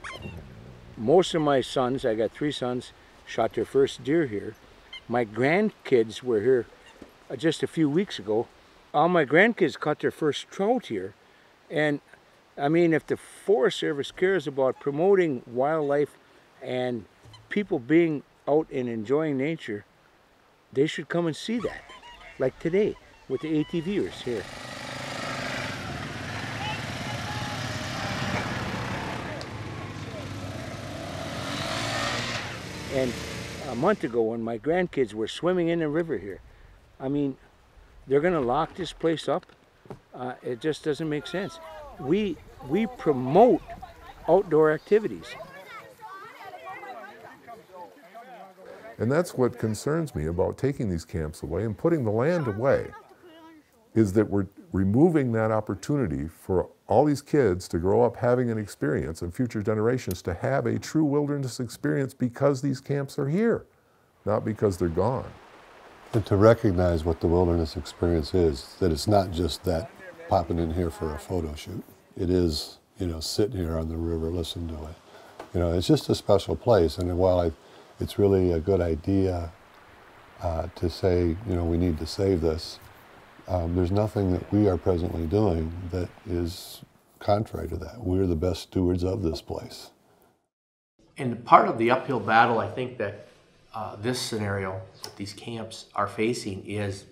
Most of my sons, I got three sons, shot their first deer here. My grandkids were here uh, just a few weeks ago. All my grandkids caught their first trout here. And I mean, if the Forest Service cares about promoting wildlife and people being out and enjoying nature, they should come and see that. Like today with the ATVers here. And a month ago when my grandkids were swimming in the river here, I mean, they're gonna lock this place up. Uh, it just doesn't make sense. We, we promote outdoor activities. And that's what concerns me about taking these camps away and putting the land away, is that we're removing that opportunity for all these kids to grow up having an experience and future generations to have a true wilderness experience because these camps are here, not because they're gone. And to recognize what the wilderness experience is, that it's not just that popping in here for a photo shoot. It is, you know, sitting here on the river, listen to it. You know, it's just a special place. And while I, it's really a good idea uh, to say, you know, we need to save this, um, there's nothing that we are presently doing that is contrary to that. We're the best stewards of this place. And part of the uphill battle, I think that uh, this scenario, that these camps are facing, is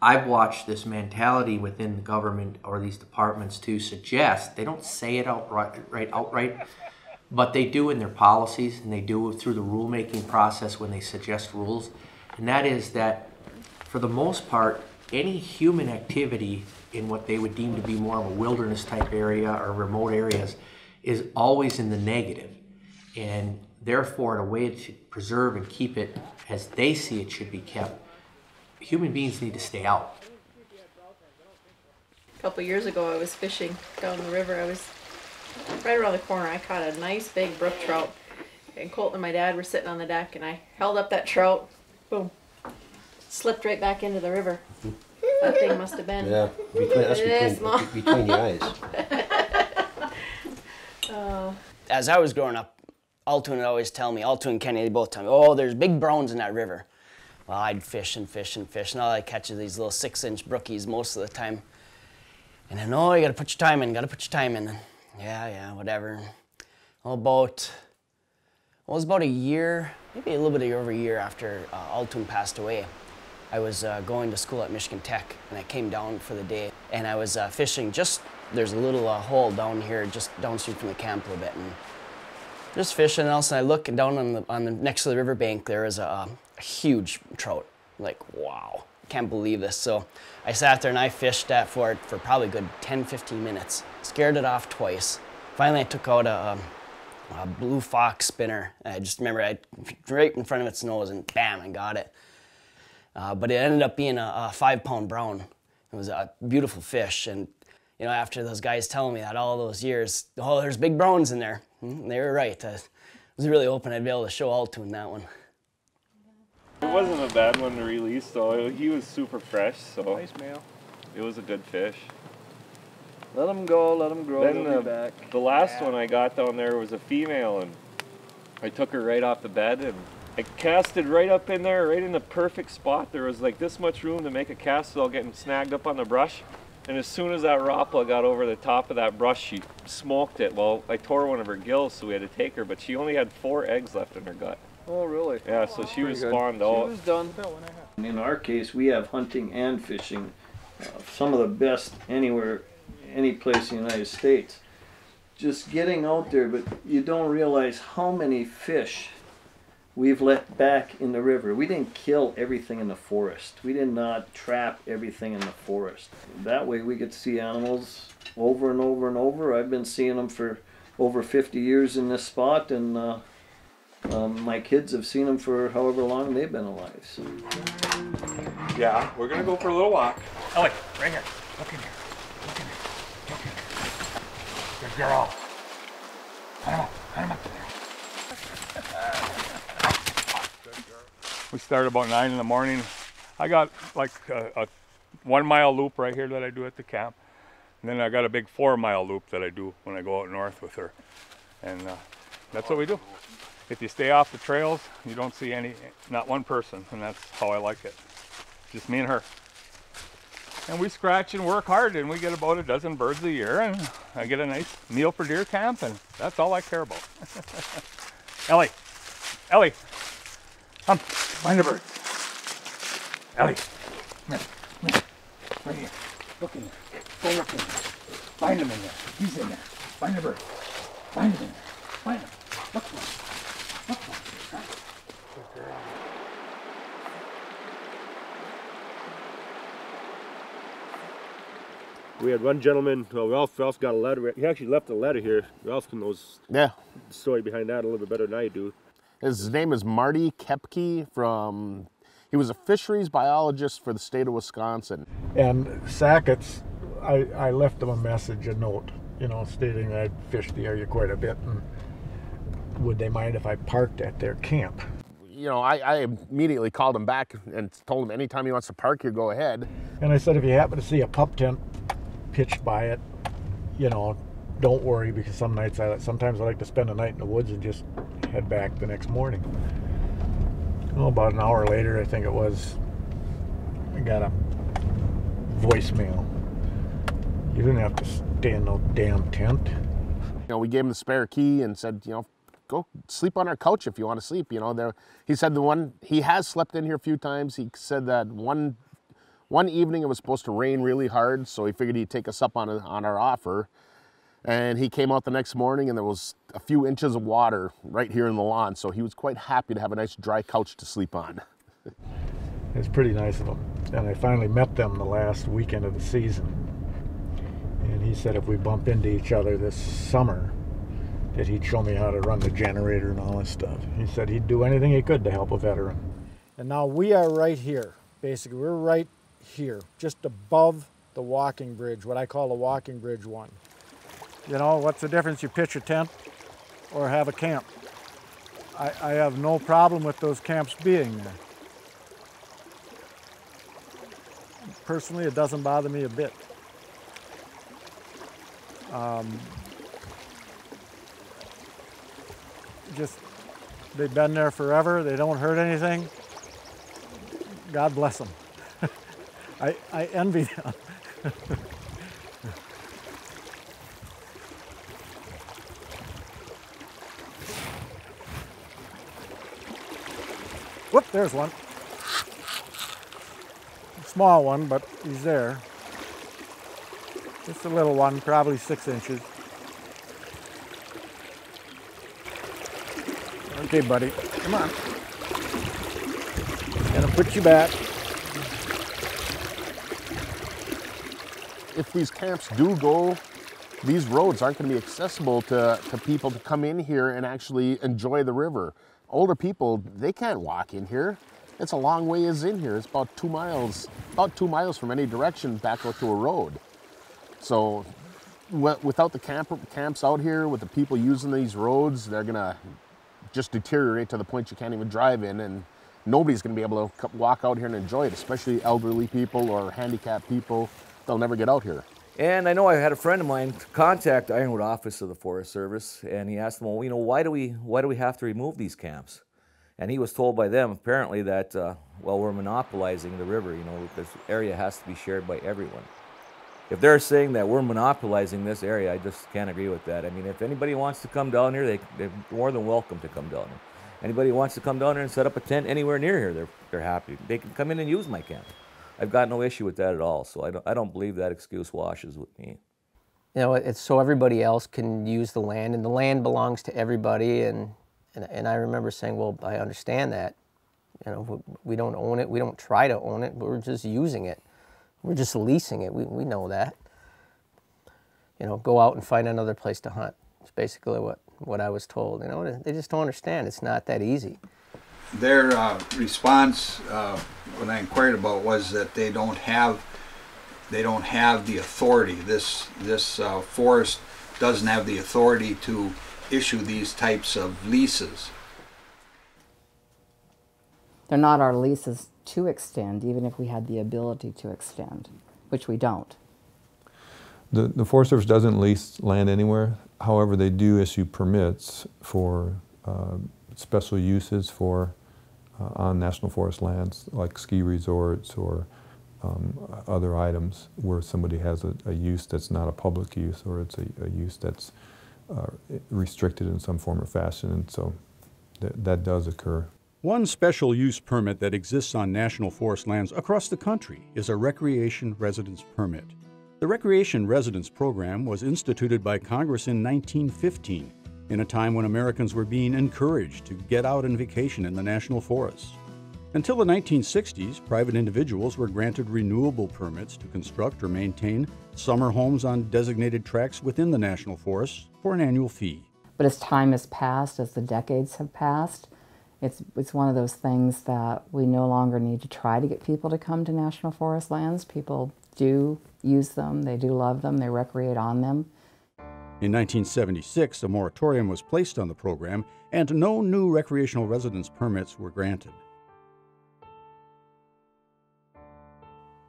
I've watched this mentality within the government or these departments to suggest they don't say it outright, right, outright, but they do in their policies and they do through the rulemaking process when they suggest rules, and that is that for the most part, any human activity in what they would deem to be more of a wilderness type area or remote areas is always in the negative. And therefore, in a way to preserve and keep it as they see it should be kept, human beings need to stay out. A couple years ago, I was fishing down the river. I was right around the corner. I caught a nice big brook trout. And Colton and my dad were sitting on the deck, and I held up that trout. Boom. Slipped right back into the river. That thing must have been. Yeah, between, that's between, long. between the eyes. Oh. [laughs] As I was growing up, Altoon would always tell me, Altoon and Kenny, they both tell me, oh, there's big browns in that river. Well, I'd fish and fish and fish, and all I catch is these little six inch brookies most of the time. And then, oh, you gotta put your time in, gotta put your time in. And yeah, yeah, whatever. Well, about, well, it was about a year, maybe a little bit over a year after uh, Altoon passed away. I was uh, going to school at Michigan Tech, and I came down for the day, and I was uh, fishing just, there's a little uh, hole down here, just downstream from the camp a little bit, and just fishing, and I look, and down on the, on the next to the riverbank, there is a, a huge trout. Like, wow, can't believe this. So I sat there and I fished that for it for probably good 10, 15 minutes. Scared it off twice. Finally, I took out a, um, a blue fox spinner. I just remember I right in front of its nose, and bam, I got it. Uh, but it ended up being a, a five pound brown. It was a beautiful fish. And, you know, after those guys telling me that all those years, oh, there's big browns in there. Mm, They were right. I was really hoping I'd be able to show Altoon that one. It wasn't a bad one to release, though. He was super fresh, so Nice male. it was a good fish. Let him go, let him grow, Then they'll the, be back. the last one I got down there was a female, and I took her right off the bed, and I casted right up in there, right in the perfect spot. There was like this much room to make a cast without getting snagged up on the brush. And as soon as that rapala got over the top of that brush, she smoked it. Well, I tore one of her gills, so we had to take her, but she only had four eggs left in her gut. Oh, really? Yeah, so she was Pretty good. spawned She was done. In our case, we have hunting and fishing, uh, some of the best anywhere, any place in the United States. Just getting out there, but you don't realize how many fish we've let back in the river. We didn't kill everything in the forest. We did not trap everything in the forest. That way we get to see animals over and over and over. I've been seeing them for over 50 years in this spot and uh, um, my kids have seen them for however long they've been alive. So. Yeah, we're gonna go for a little walk. Ellie, right here. Look in here. Look in here. Look in here. Good girl. Hunt him up. Hunt him up there. We start about nine in the morning. I got like a, a one mile loop right here that I do at the camp. And then I got a big four mile loop that I do when I go out north with her. And uh, that's what we do. If you stay off the trails, you don't see any, not one person. And that's how I like it. Just me and her. And we scratch and work hard and we get about a dozen birds a year and I get a nice meal for deer camp and that's all I care about. [laughs] Ellie, Ellie, come, find a bird. Ellie, come here, come here, right here. Look in there. Go look in there. Find him in there. He's in there. Find the bird. Find him in there. Find him. Look for him. Look for him. We had one gentleman, well, Ralph, Ralph got a letter. He actually left a letter here. Ralph knows Yeah. the story behind that a little bit better than I do. His name is Marty Kepke from, he was a fisheries biologist for the state of Wisconsin. And Sackett's, I, I left them a message, a note, you know, stating I'd fished the area quite a bit and would they mind if I parked at their camp? You know, I, I immediately called him back and told him anytime he wants to park here, go ahead. And I said, if you happen to see a pup tent pitched by it, you know, don't worry because some nights I sometimes I like to spend a night in the woods and just head back the next morning. Well, about an hour later, I think it was, I got a voicemail. You didn't have to stay in no damn tent. You know, we gave him the spare key and said, you know, go sleep on our couch if you want to sleep. You know, there. He said the one he has slept in here a few times. He said that one one evening it was supposed to rain really hard, so he figured he'd take us up on a, on our offer. And he came out the next morning and there was a few inches of water right here in the lawn, so he was quite happy to have a nice dry couch to sleep on. [laughs] It's pretty nice of him. And I finally met them the last weekend of the season. And he said if we bump into each other this summer, that he'd show me how to run the generator and all this stuff. He said he'd do anything he could to help a veteran. And now we are right here. Basically, we're right here, just above the walking bridge, what I call the walking bridge one. You know, what's the difference? You pitch a tent or have a camp. I, I have no problem with those camps being there. personally, it doesn't bother me a bit. Um, just, they've been there forever. They don't hurt anything. God bless them. [laughs] I, I envy them. [laughs] Whoop, there's one. Small one, but he's there. Just a little one, probably six inches. Okay, buddy, come on. Gonna put you back. if these camps do go, these roads aren't going to be accessible to, to people to come in here and actually enjoy the river. Older people, they can't walk in here. It's a long way ways in here. It's about two miles, about two miles from any direction back out to a road. So wi- without the camp, camps out here, with the people using these roads, they're gonna just deteriorate to the point you can't even drive in and nobody's gonna be able to walk out here and enjoy it, especially elderly people or handicapped people. They'll never get out here. And I know I had a friend of mine contact Ironwood office of the Forest Service, and he asked them, well, you know, why do we why do we have to remove these camps? And he was told by them apparently that uh, well, we're monopolizing the river. You know, this area has to be shared by everyone. If they're saying that we're monopolizing this area, I just can't agree with that. I mean, if anybody wants to come down here, they, they're more than welcome to come down here. Anybody wants to come down here and set up a tent anywhere near here, they're, they're happy. They can come in and use my camp. I've got no issue with that at all. So I don't, I don't believe that excuse washes with me. You know, it's so everybody else can use the land, and the land belongs to everybody. And, and, and I remember saying, well, I understand that. You know, we- don't own it. We don't try to own it. We're just using it. We're just leasing it. We, we know that. You know, go out and find another place to hunt. It's basically what, what I was told. You know, they just don't understand. It's not that easy. Their uh, response, uh, when I inquired about, was that they don't have, they don't have the authority. This this uh, forest doesn't have the authority to issue these types of leases. They're not our leases to extend, even if we had the ability to extend, which we don't. The, the Forest Service doesn't lease land anywhere. However, they do issue permits for uh, special uses for uh, on national forest lands, like ski resorts or um, other items where somebody has a, a use that's not a public use or it's a, a use that's uh, restricted in some form or fashion. And so that, that does occur. One special use permit that exists on national forest lands across the country is a recreation residence permit. The Recreation Residence Program was instituted by Congress in 1915, in a time when Americans were being encouraged to get out and vacation in the national forests. Until the 1960s, private individuals were granted renewable permits to construct or maintain summer homes on designated tracts within the national forests for an annual fee. But as time has passed, as the decades have passed, it's, it's one of those things that we no longer need to try to get people to come to national forest lands. People do use them, they do love them, they recreate on them. In 1976, a moratorium was placed on the program and no new recreational residence permits were granted.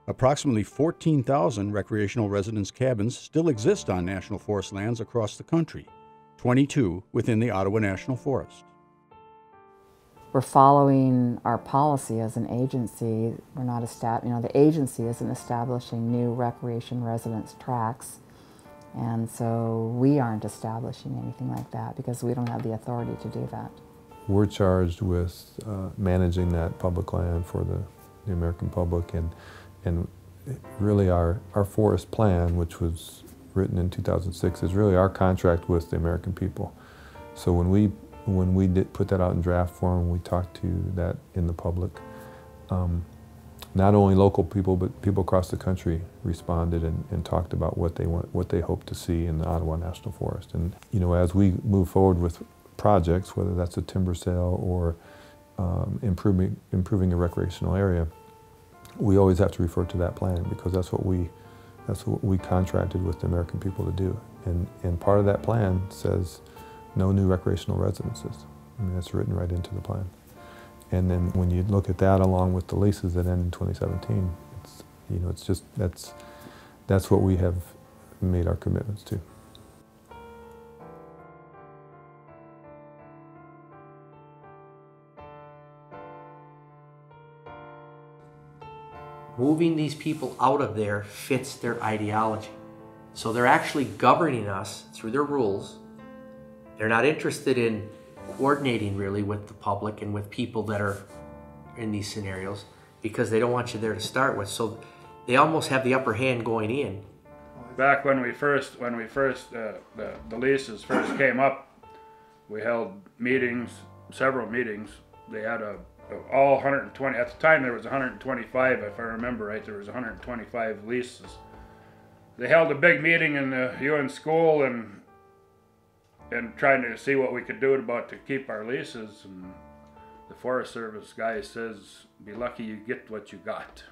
Approximately 14,000 recreational residence cabins still exist on national forest lands across the country, 22 within the Ottawa National Forest. We're following our policy as an agency. We're not you know, the agency isn't establishing new recreation residence tracts. And so we aren't establishing anything like that because we don't have the authority to do that. We're charged with uh, managing that public land for the, the American public and, and really our, our forest plan, which was written in 2006, is really our contract with the American people. So when we, when we did put that out in draft form, we talked to that in the public. Um, not only local people, but people across the country responded and, and talked about what they want, what they hope to see in the Ottawa National Forest. And you know, as we move forward with projects, whether that's a timber sale or um, improving improving a recreational area, we always have to refer to that plan because that's what we that's what we contracted with the American people to do. And and part of that plan says no new recreational residences. I mean, that's written right into the plan. And then when you look at that along with the leases that end in 2017, it's, You know, it's just that's that's what we have made our commitments to. moving these people out of there fits their ideology. So they're actually governing us through their rules. They're not interested in coordinating really with the public and with people that are in these scenarios because they don't want you there to start with. So they almost have the upper hand going in. Back when we first, when we first, uh, the, the leases first came up, we held meetings, several meetings. They had a all 120 at the time there was 125 if i remember right there was 125 leases they held a big meeting in the Ewen school and and trying to see what we could do about to keep our leases and the forest service guy says be lucky you get what you got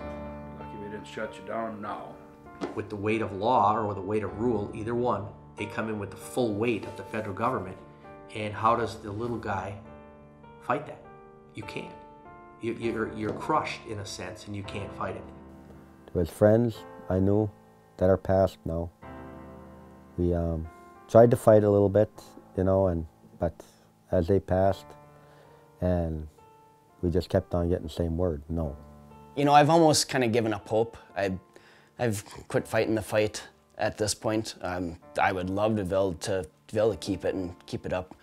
and lucky we didn't shut you down now with the weight of law or the weight of rule either one they come in with the full weight of the federal government and how does the little guy fight that you can't. You're, you're crushed in a sense and you can't fight it. With friends I knew that are passed now. We um, tried to fight a little bit, you know, and but as they passed, and we just kept on getting the same word, no. You know, I've almost kind of given up hope. I, I've quit fighting the fight at this point. Um, I would love to be able to, to be able to keep it and keep it up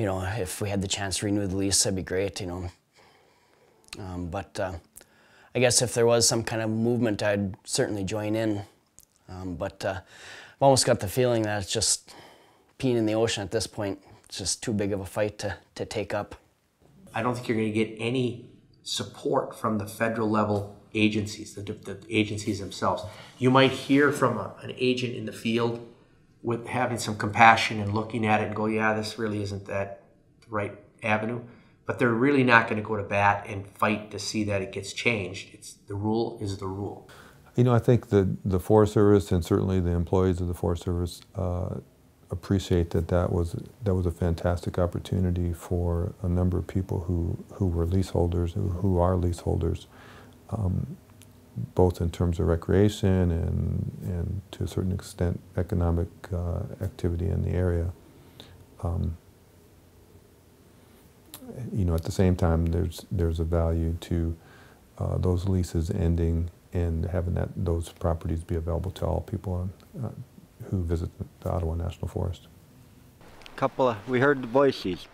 you know, if we had the chance to renew the lease, that'd be great, you know. Um, but uh, I guess if there was some kind of movement, I'd certainly join in. Um, but uh, I've almost got the feeling that it's just peeing in the ocean at this point. It's just too big of a fight to, to take up. I don't think you're going to get any support from the federal level agencies, the, the agencies themselves. You might hear from a, an agent in the field with having some compassion and looking at it and go, yeah, this really isn't that right avenue. But they're really not going to go to bat and fight to see that it gets changed. It's the rule is the rule. You know, I think that the Forest Service and certainly the employees of the Forest Service uh, appreciate that that was that was a fantastic opportunity for a number of people who who were leaseholders, who, who are leaseholders. Um, both in terms of recreation and, and to a certain extent economic uh, activity in the area. Um, you know, at the same time, there's there's a value to uh, those leases ending and having that those properties be available to all people on, uh, who visit the Ottawa National Forest. Couple of, we heard the voices,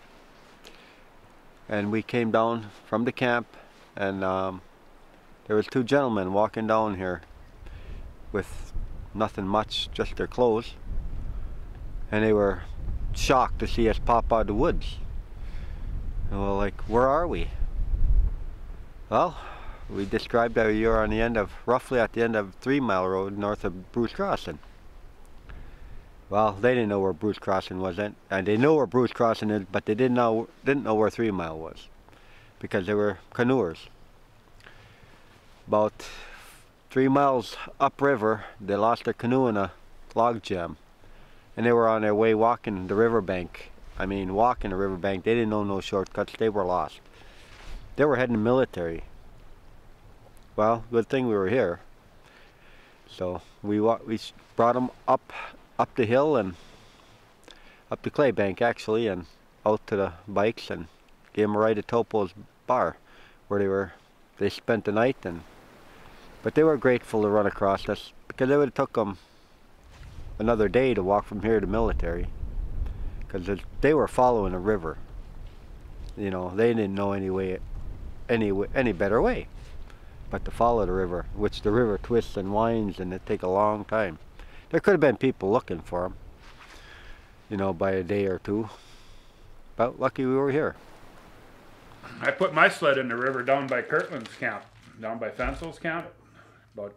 and we came down from the camp, and um, there was two gentlemen walking down here with nothing much, just their clothes. And they were shocked to see us pop out of the woods. And we're like, where are we? Well, we described we were on the end of, roughly at the end of Three Mile Road north of Bruce Crossing. Well, they didn't know where Bruce Crossing was, and they know where Bruce Crossing is, but they didn't know didn't know where Three Mile was, because they were canoers about three miles upriver, they lost their canoe in a log jam. And they were on their way walking the riverbank. I mean, walking the riverbank. They didn't know no shortcuts. They were lost. They were heading military. Well, good thing we were here. So we we brought them up up the hill and up the clay bank actually, and out to the bikes and gave them a ride to Topo's bar, where they were. They spent the night and but they were grateful to run across us because it would have took them another day to walk from here to military because they were following a river. You know, they didn't know any way, any any better way, but to follow the river, which the river twists and winds, and it take a long time. There could have been people looking for them, you know, by a day or two. But lucky we were here. I put my sled in the river down by Kirtland's camp, down by Fensel's camp about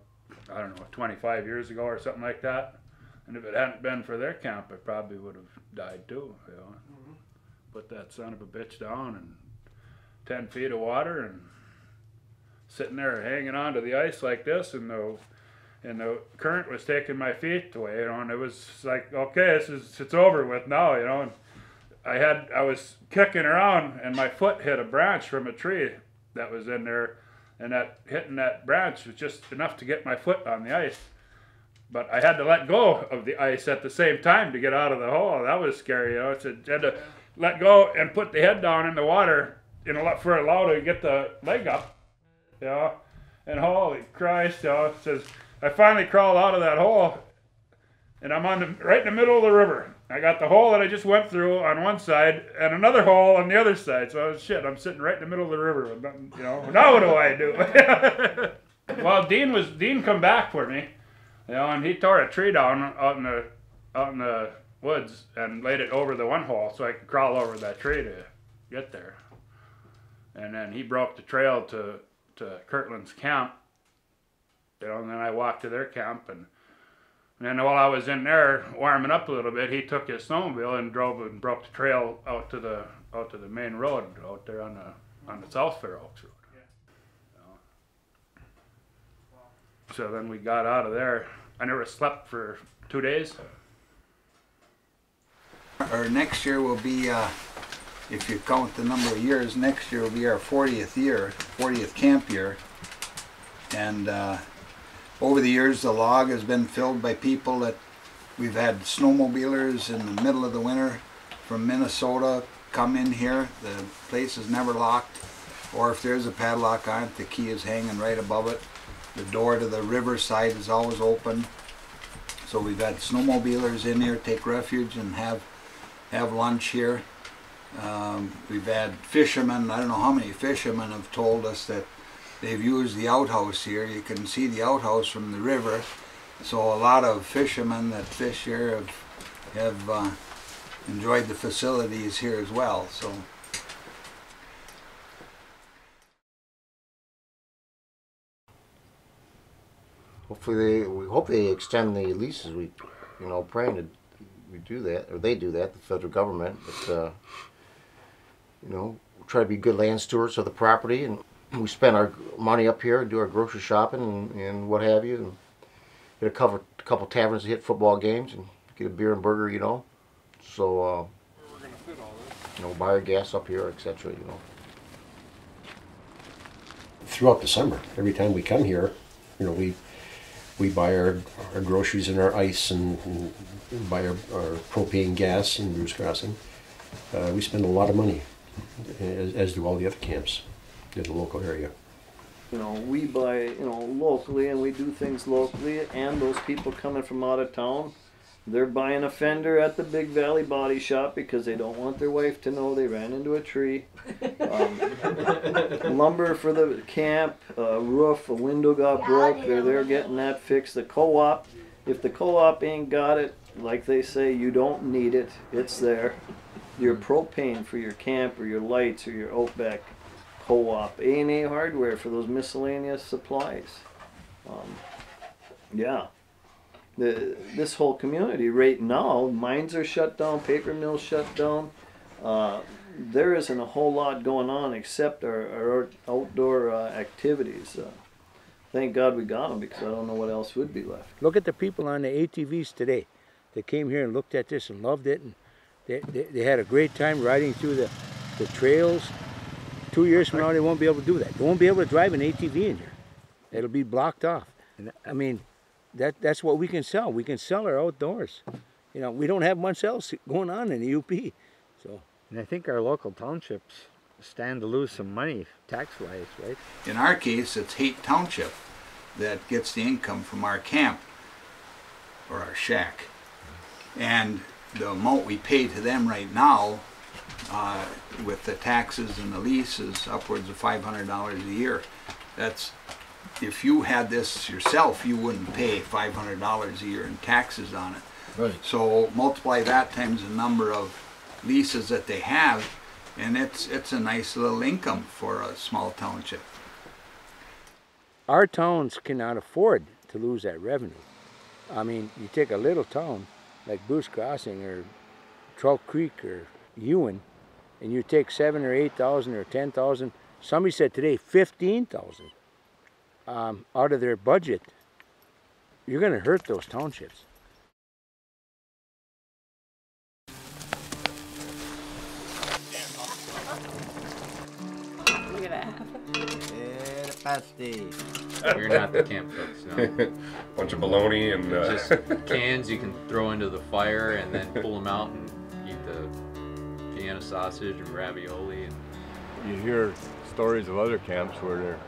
I don't know 25 years ago or something like that. And if it hadn't been for their camp, I probably would have died too. You know, mm-hmm. put that son of a bitch down and 10 feet of water and sitting there hanging on to the ice like this, and the and the current was taking my feet away. You know, and it was like, okay, this is it's over with now. You know, and I had I was kicking around, and my foot hit a branch from a tree that was in there and that hitting that branch was just enough to get my foot on the ice. But I had to let go of the ice at the same time to get out of the hole. That was scary, you know. I had to let go and put the head down in the water in a lot for a to get the leg up, know. And holy Christ, it says I finally crawled out of that hole, and I'm on the right in the middle of the river. I got the hole that I just went through on one side, and another hole on the other side. So I was, shit, I'm sitting right in the middle of the river. With nothing, you know, now what do I do? [laughs] well, Dean was Dean come back for me, you know, and he tore a tree down out in the out in the woods and laid it over the one hole so I could crawl over that tree to get there. And then he broke the trail to to Kirtland's camp. You know, and then I walked to their camp and. And then while I was in there warming up a little bit, he took his snowmobile and drove and broke the trail out to the out to the main road out there on the on the South Fair Oaks Road. So then we got out of there. I never slept for two days. Our next year will be, uh, if you count the number of years, next year will be our 40th year, 40th camp year. And uh, over the years, the log has been filled by people that we've had snowmobilers in the middle of the winter from Minnesota come in here. The place is never locked, or if there's a padlock on it, the key is hanging right above it. The door to the riverside is always open. So we've had snowmobilers in here take refuge and have have lunch here. Um, we've had fishermen, I don't know how many fishermen have told us that they've used the outhouse here. You can see the outhouse from the river. So a lot of fishermen that fish here have, have uh, enjoyed the facilities here as well. So Hopefully, they, we hope they extend the leases. We, you know, praying that we do that, or they do that, the federal government. But uh, you know, try to be good land stewards of the property, and we spend our money up here, and do our grocery shopping, and, and what have you, and get a couple couple taverns to hit football games and get a beer and burger, you know. So, uh, you know, buy our gas up here, etc. You know. Throughout the summer, every time we come here, you know, we we buy our, our groceries and our ice and, and buy our, our propane gas in Bruce Crossing. Uh, we spend a lot of money, as, as do all the other camps in the local area. You know, we buy, you know, locally and we do things locally, and those people coming from out of town, they're buying a fender at the Big Valley Body Shop because they don't want their wife to know they ran into a tree. Um, [laughs] lumber for the camp, uh, roof, a window got broke, they're there getting that fixed. The co-op, if the co-op ain't got it, like they say, you don't need it, it's there. Your propane for your camp or your lights or your Outback co-op, A&A hardware for those miscellaneous supplies. Um, yeah. The, this whole community right now, mines are shut down, paper mills shut down. Uh, there isn't a whole lot going on except our, our outdoor uh, activities. Uh, thank God we got them because I don't know what else would be left. Look at the people on the ATVs today. They came here and looked at this and loved it, and they, they, they had a great time riding through the, the trails. Two years from now, they won't be able to do that. They won't be able to drive an ATV in here. It'll be blocked off. And I mean, that that's what we can sell. We can sell our outdoors. You know, we don't have much else going on in the UP. So. And I think our local townships stand to lose some money tax-wise, right? in our case, it's Haight Township that gets the income from our camp or our shack. And the amount we pay to them right now, uh, with the taxes and the lease, is upwards of $500 a year. That's if you had this yourself, you wouldn't pay five hundred dollars a year in taxes on it. Right. So multiply that times the number of leases that they have, and it's it's a nice little income for a small township. Our towns cannot afford to lose that revenue. I mean, you take a little town like Bruce Crossing or Trout Creek or Ewen, and you take seven or eight thousand or ten thousand. Somebody said today fifteen thousand um, out of their budget. You're going to hurt those townships. Look at that. pasty. We're not the camp cooks, no. [laughs] Bunch of bologna and uh, just [laughs] cans you can throw into the fire and then pull them out and eat the Vienna sausage and ravioli. And You hear stories of other camps where they're,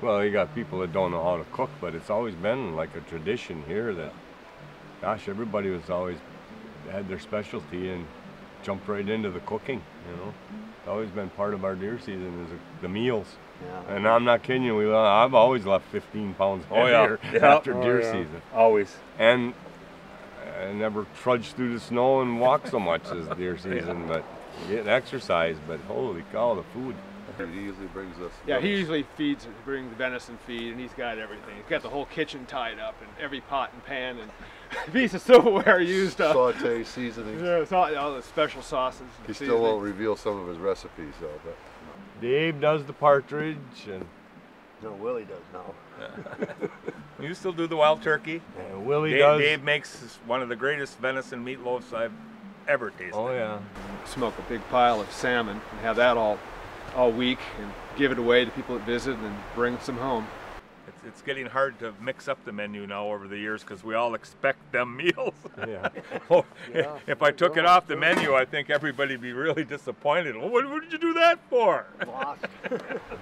well, you got people that don't know how to cook, but it's always been like a tradition here that, gosh, everybody was always had their specialty and jumped right into the cooking. You know, mm-hmm. it's always been part of our deer season is the meals. Yeah. And I'm not kidding you. We, uh, I've always left 15 pounds Oh, yeah. Yeah. [laughs] after Oh, deer yeah. season. Always. And I never trudged through the snow and walked so much as [laughs] deer season, but getting exercise. But holy cow, the food. He usually brings us. Yeah, he usually feeds, brings the venison feed, and he's got everything. He's got the whole kitchen tied up, and every pot and pan and [laughs] piece of silverware used up. Saute seasonings. Yeah, it's all, all the special sauces. and He still won't reveal some of his recipes though, but. Dave does the partridge, and No, Willie does now. [laughs] You still do the wild turkey. And Willie Dave, does. Dave makes one of the greatest venison meatloafs I've ever tasted. Oh yeah. Smoke a big pile of salmon and have that all, all week, and give it away to people that visit, and bring some home. It's, it's getting hard to mix up the menu now over the years because we all expect them [laughs] meals. Yeah. [laughs] oh, Yeah. If I took it off the menu, I think everybody'd be really disappointed. Oh, what, what did you do that for? [laughs]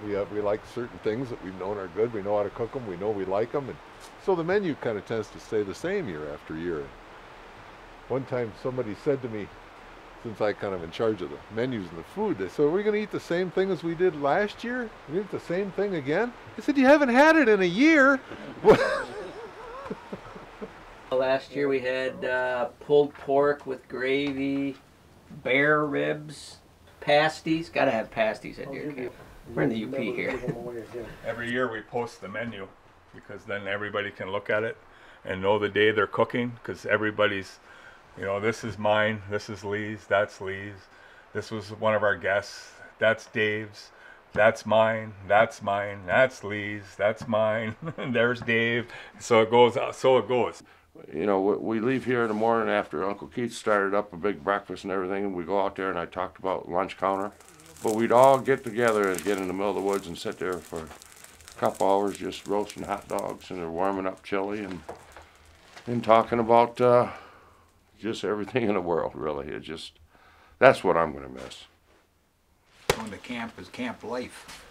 We, uh, we like certain things that we've known are good. We know how to cook them. We know we like them, and so the menu kind of tends to stay the same year after year. One time, somebody said to me, since I kind of in charge of the menus and the food, they said, "Are we going to eat the same thing as we did last year? We eat the same thing again?" I said, "You haven't had it in a year." [laughs] Last year we had uh, pulled pork with gravy, bear ribs, pasties. Gotta have pasties at deer camp. We're in the UP here. Every year we post the menu because then everybody can look at it and know the day they're cooking because everybody's, you know, this is mine, this is Lee's, that's Lee's, this was one of our guests, that's Dave's, that's mine, that's mine, that's Lee's, that's mine, [laughs] there's Dave. So it goes, so it goes. You know, we leave here in the morning after Uncle Keith started up a big breakfast and everything, and we go out there and I talked about lunch counter. But we'd all get together and get in the middle of the woods and sit there for a couple hours just roasting hot dogs and they're warming up chili and and talking about uh, just everything in the world, really. It just, that's what I'm going to miss. Going to camp is camp life.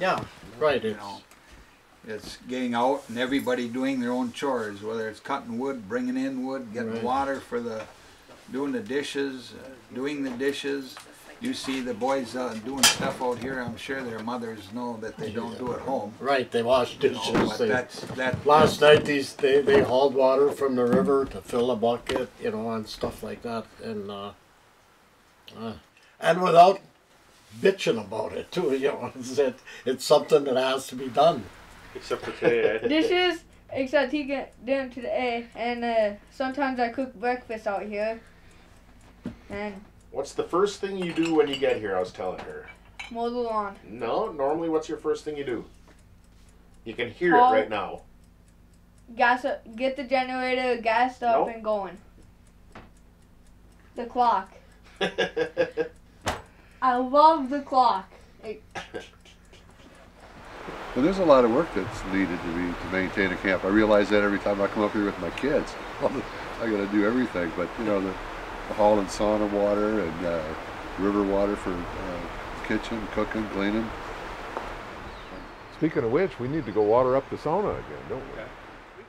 Yeah, right. You It's, know, it's getting out and everybody doing their own chores, whether it's cutting wood, bringing in wood, getting Right. water for the, doing the dishes, uh, doing the dishes. You see the boys uh, doing stuff out here. I'm sure their mothers know that they don't do at home. right, they wash You know, dishes. they, that's that. last night these they, they hauled water from the river to fill a bucket, you know, and stuff like that, and uh, uh, and without bitching about it too. [laughs] You know, it's it, it's something that has to be done. Except for today. Dishes, except he get them today, and uh, sometimes I cook breakfast out here. And What's the first thing you do when you get here? I was telling her. mow the lawn. No, normally, what's your first thing you do? You can hear Call- it right now. Gas up, get the generator gassed up Nope. and going. The clock. [laughs] I love the clock. It, But there's a lot of work that's needed to be to maintain a camp. I realize that every time I come up here with my kids. [laughs] I got to do everything. But you know, the, the hauling sauna water and uh, river water for uh, kitchen, cooking, cleaning. Speaking of which, we need to go water up the sauna again, don't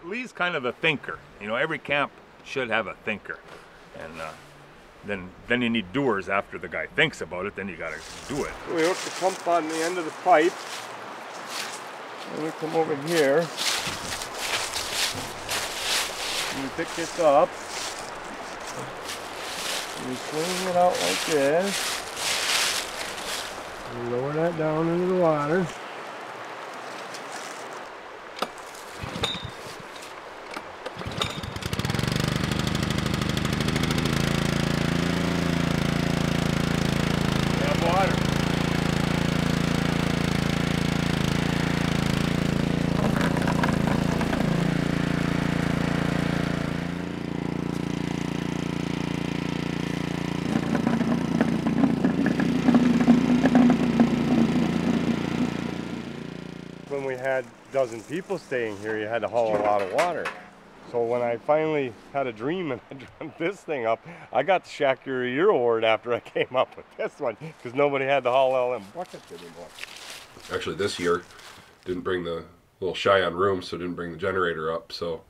we? Lee's kind of a thinker. You know, every camp should have a thinker, and uh, then then you need doers after the guy thinks about it. Then you gotta do it. We hook the pump on the end of the pipe. And we come over here. And we pick this up. We swing it out like this. Lower that down into the water. Dozen people staying here, you had to haul a lot of water. So when I finally had a dream and [laughs] I dreamt this thing up, I got the Shack of the Year award after I [laughs] came up with this one because nobody had to haul all them buckets anymore. Actually, this year didn't bring the little shy on room, so didn't bring the generator up. So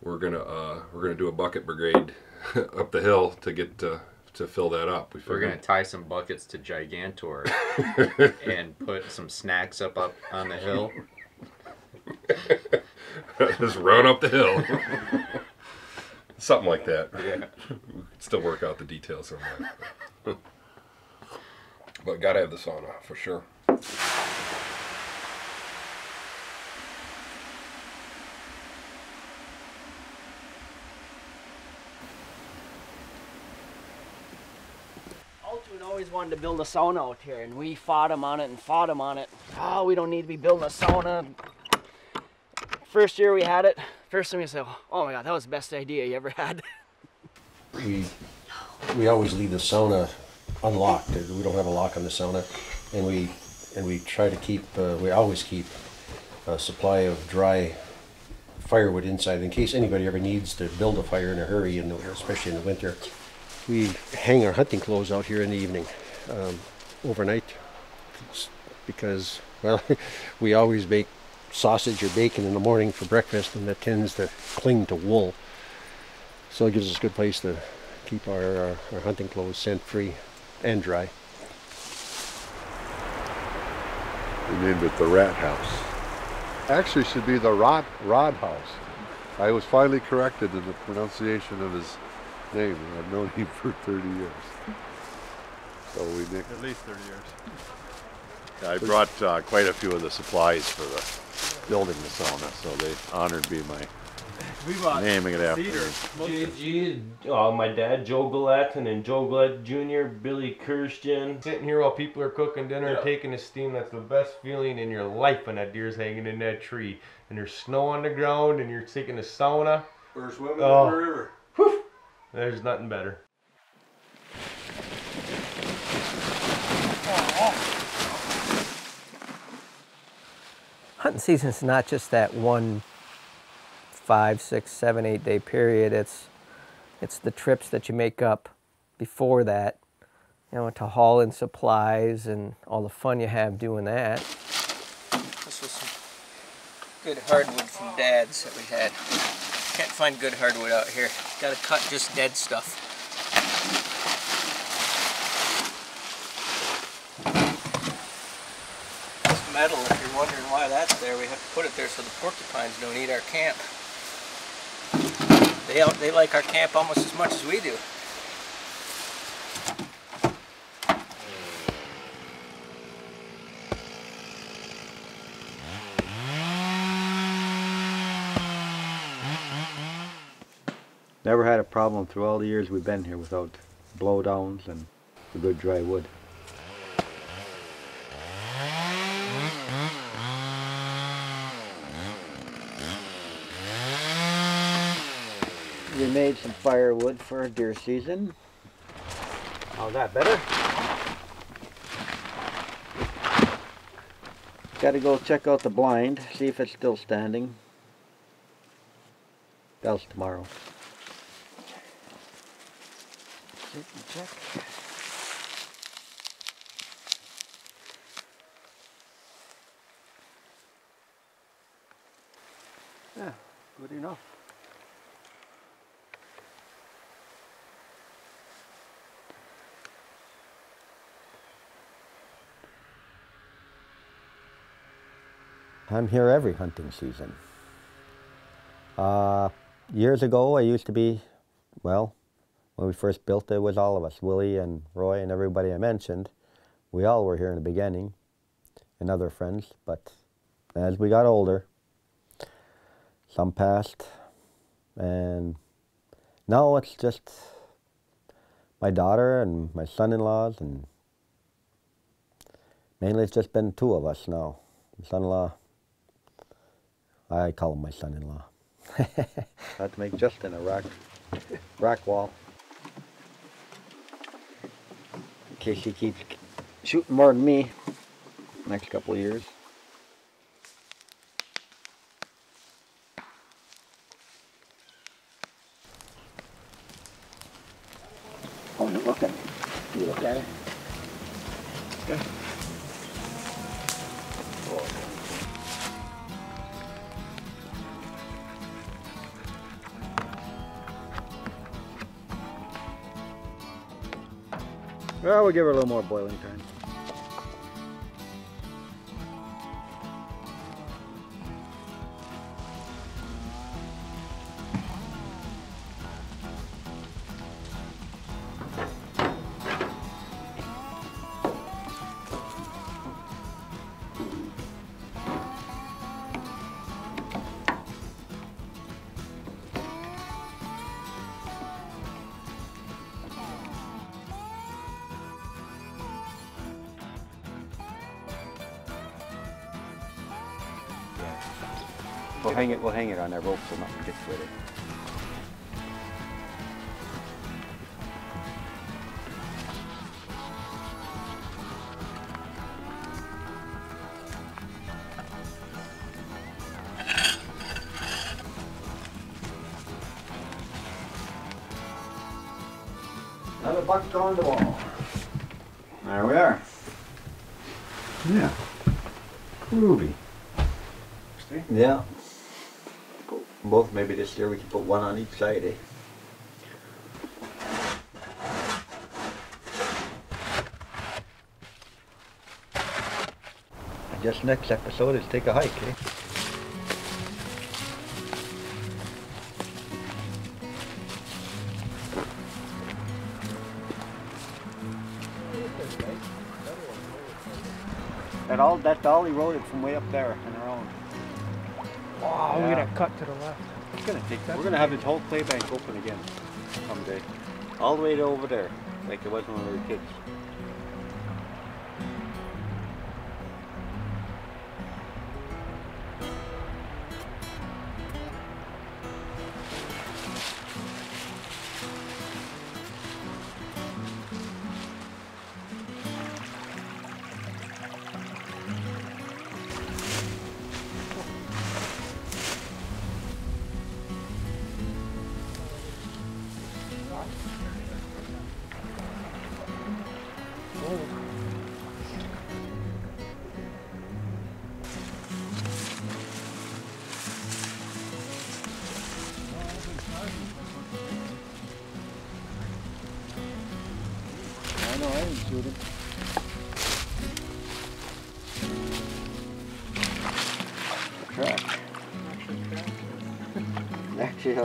we're gonna uh, we're gonna do a bucket brigade [laughs] up the hill to get to, to fill that up. We We're gonna tie some buckets to Gigantor and put some snacks up up on the hill. [laughs] Just run up the hill. [laughs] Something like that. Yeah. We [laughs] could still work out the details on that. but gotta have the sauna for sure. Altwood always wanted to build a sauna out here, and we fought him on it and fought him on it. Oh, we don't need to be building a sauna. First year we had it, first thing we said, oh my god, that was the best idea you ever had. [laughs] We, we always leave the sauna unlocked. We don't have a lock on the sauna. And we, and we try to keep, uh, we always keep a supply of dry firewood inside in case anybody ever needs to build a fire in a hurry, in the, especially in the winter. We hang our hunting clothes out here in the evening, um, overnight, because, [laughs] well, we always make sausage or bacon in the morning for breakfast, and that tends to cling to wool. So it gives us a good place to keep our, our, our hunting clothes scent free and dry. We named it the Rat House. Actually, should be the Rod Rod House. I was finally corrected in the pronunciation of his name. I've known him [laughs] for 30 years. So we nicked At least 30 years. I brought uh, quite a few of the supplies for the building the sauna, so they honored me by We naming it after me. JG, uh, my dad, Joe Gallatin, and Joe Glett Jr., Billy Kirsten. Sitting here while people are cooking dinner and taking a steam. That's the best feeling in your life when that deer's hanging in that tree. And there's snow on the ground and you're taking a sauna. Or swimming Oh. in the river. Whew. There's nothing better. Hunting season is not just that one five, six, seven, eight day period. It's it's the trips that you make up before that, you know, to haul in supplies and all the fun you have doing that. This was some good hardwood from Dad's that we had. Can't find good hardwood out here. Got to cut just dead stuff. This metal, if you're wondering why that's there, we have to put it there so the porcupines don't eat our camp. They they like our camp almost as much as we do. Never had a problem through all the years we've been here without blowdowns and the good dry wood. We made some firewood for deer season. How's that better? Got to go check out the blind, see if it's still standing. That's tomorrow. Sit and check. Yeah, good enough. I'm here every hunting season. Uh, years ago, I used to be, well, when we first built it, it was all of us, Willie and Roy and everybody I mentioned. We all were here in the beginning, and other friends, but as we got older, some passed, and now it's just my daughter and my son-in-laws, and mainly it's just been two of us now. My son-in-law I call him my son-in-law. Had to make Justin a rock, rock wall. In case he keeps shooting more than me next couple years. Give her a little more boiling time. We'll hang it. We'll hang it on that rope so nothing gets with it. Another buck on the wall. There we are. Yeah. Groovy. Yeah. Both maybe this year we can put one on each side, eh? I guess next episode is take a hike, eh? That all that's all eroded from way up there on our own. Wow, Yeah. we got to cut to the left. It's gonna take. We're gonna have this whole clay bank open again someday, all the way to over there, like it was when we were kids.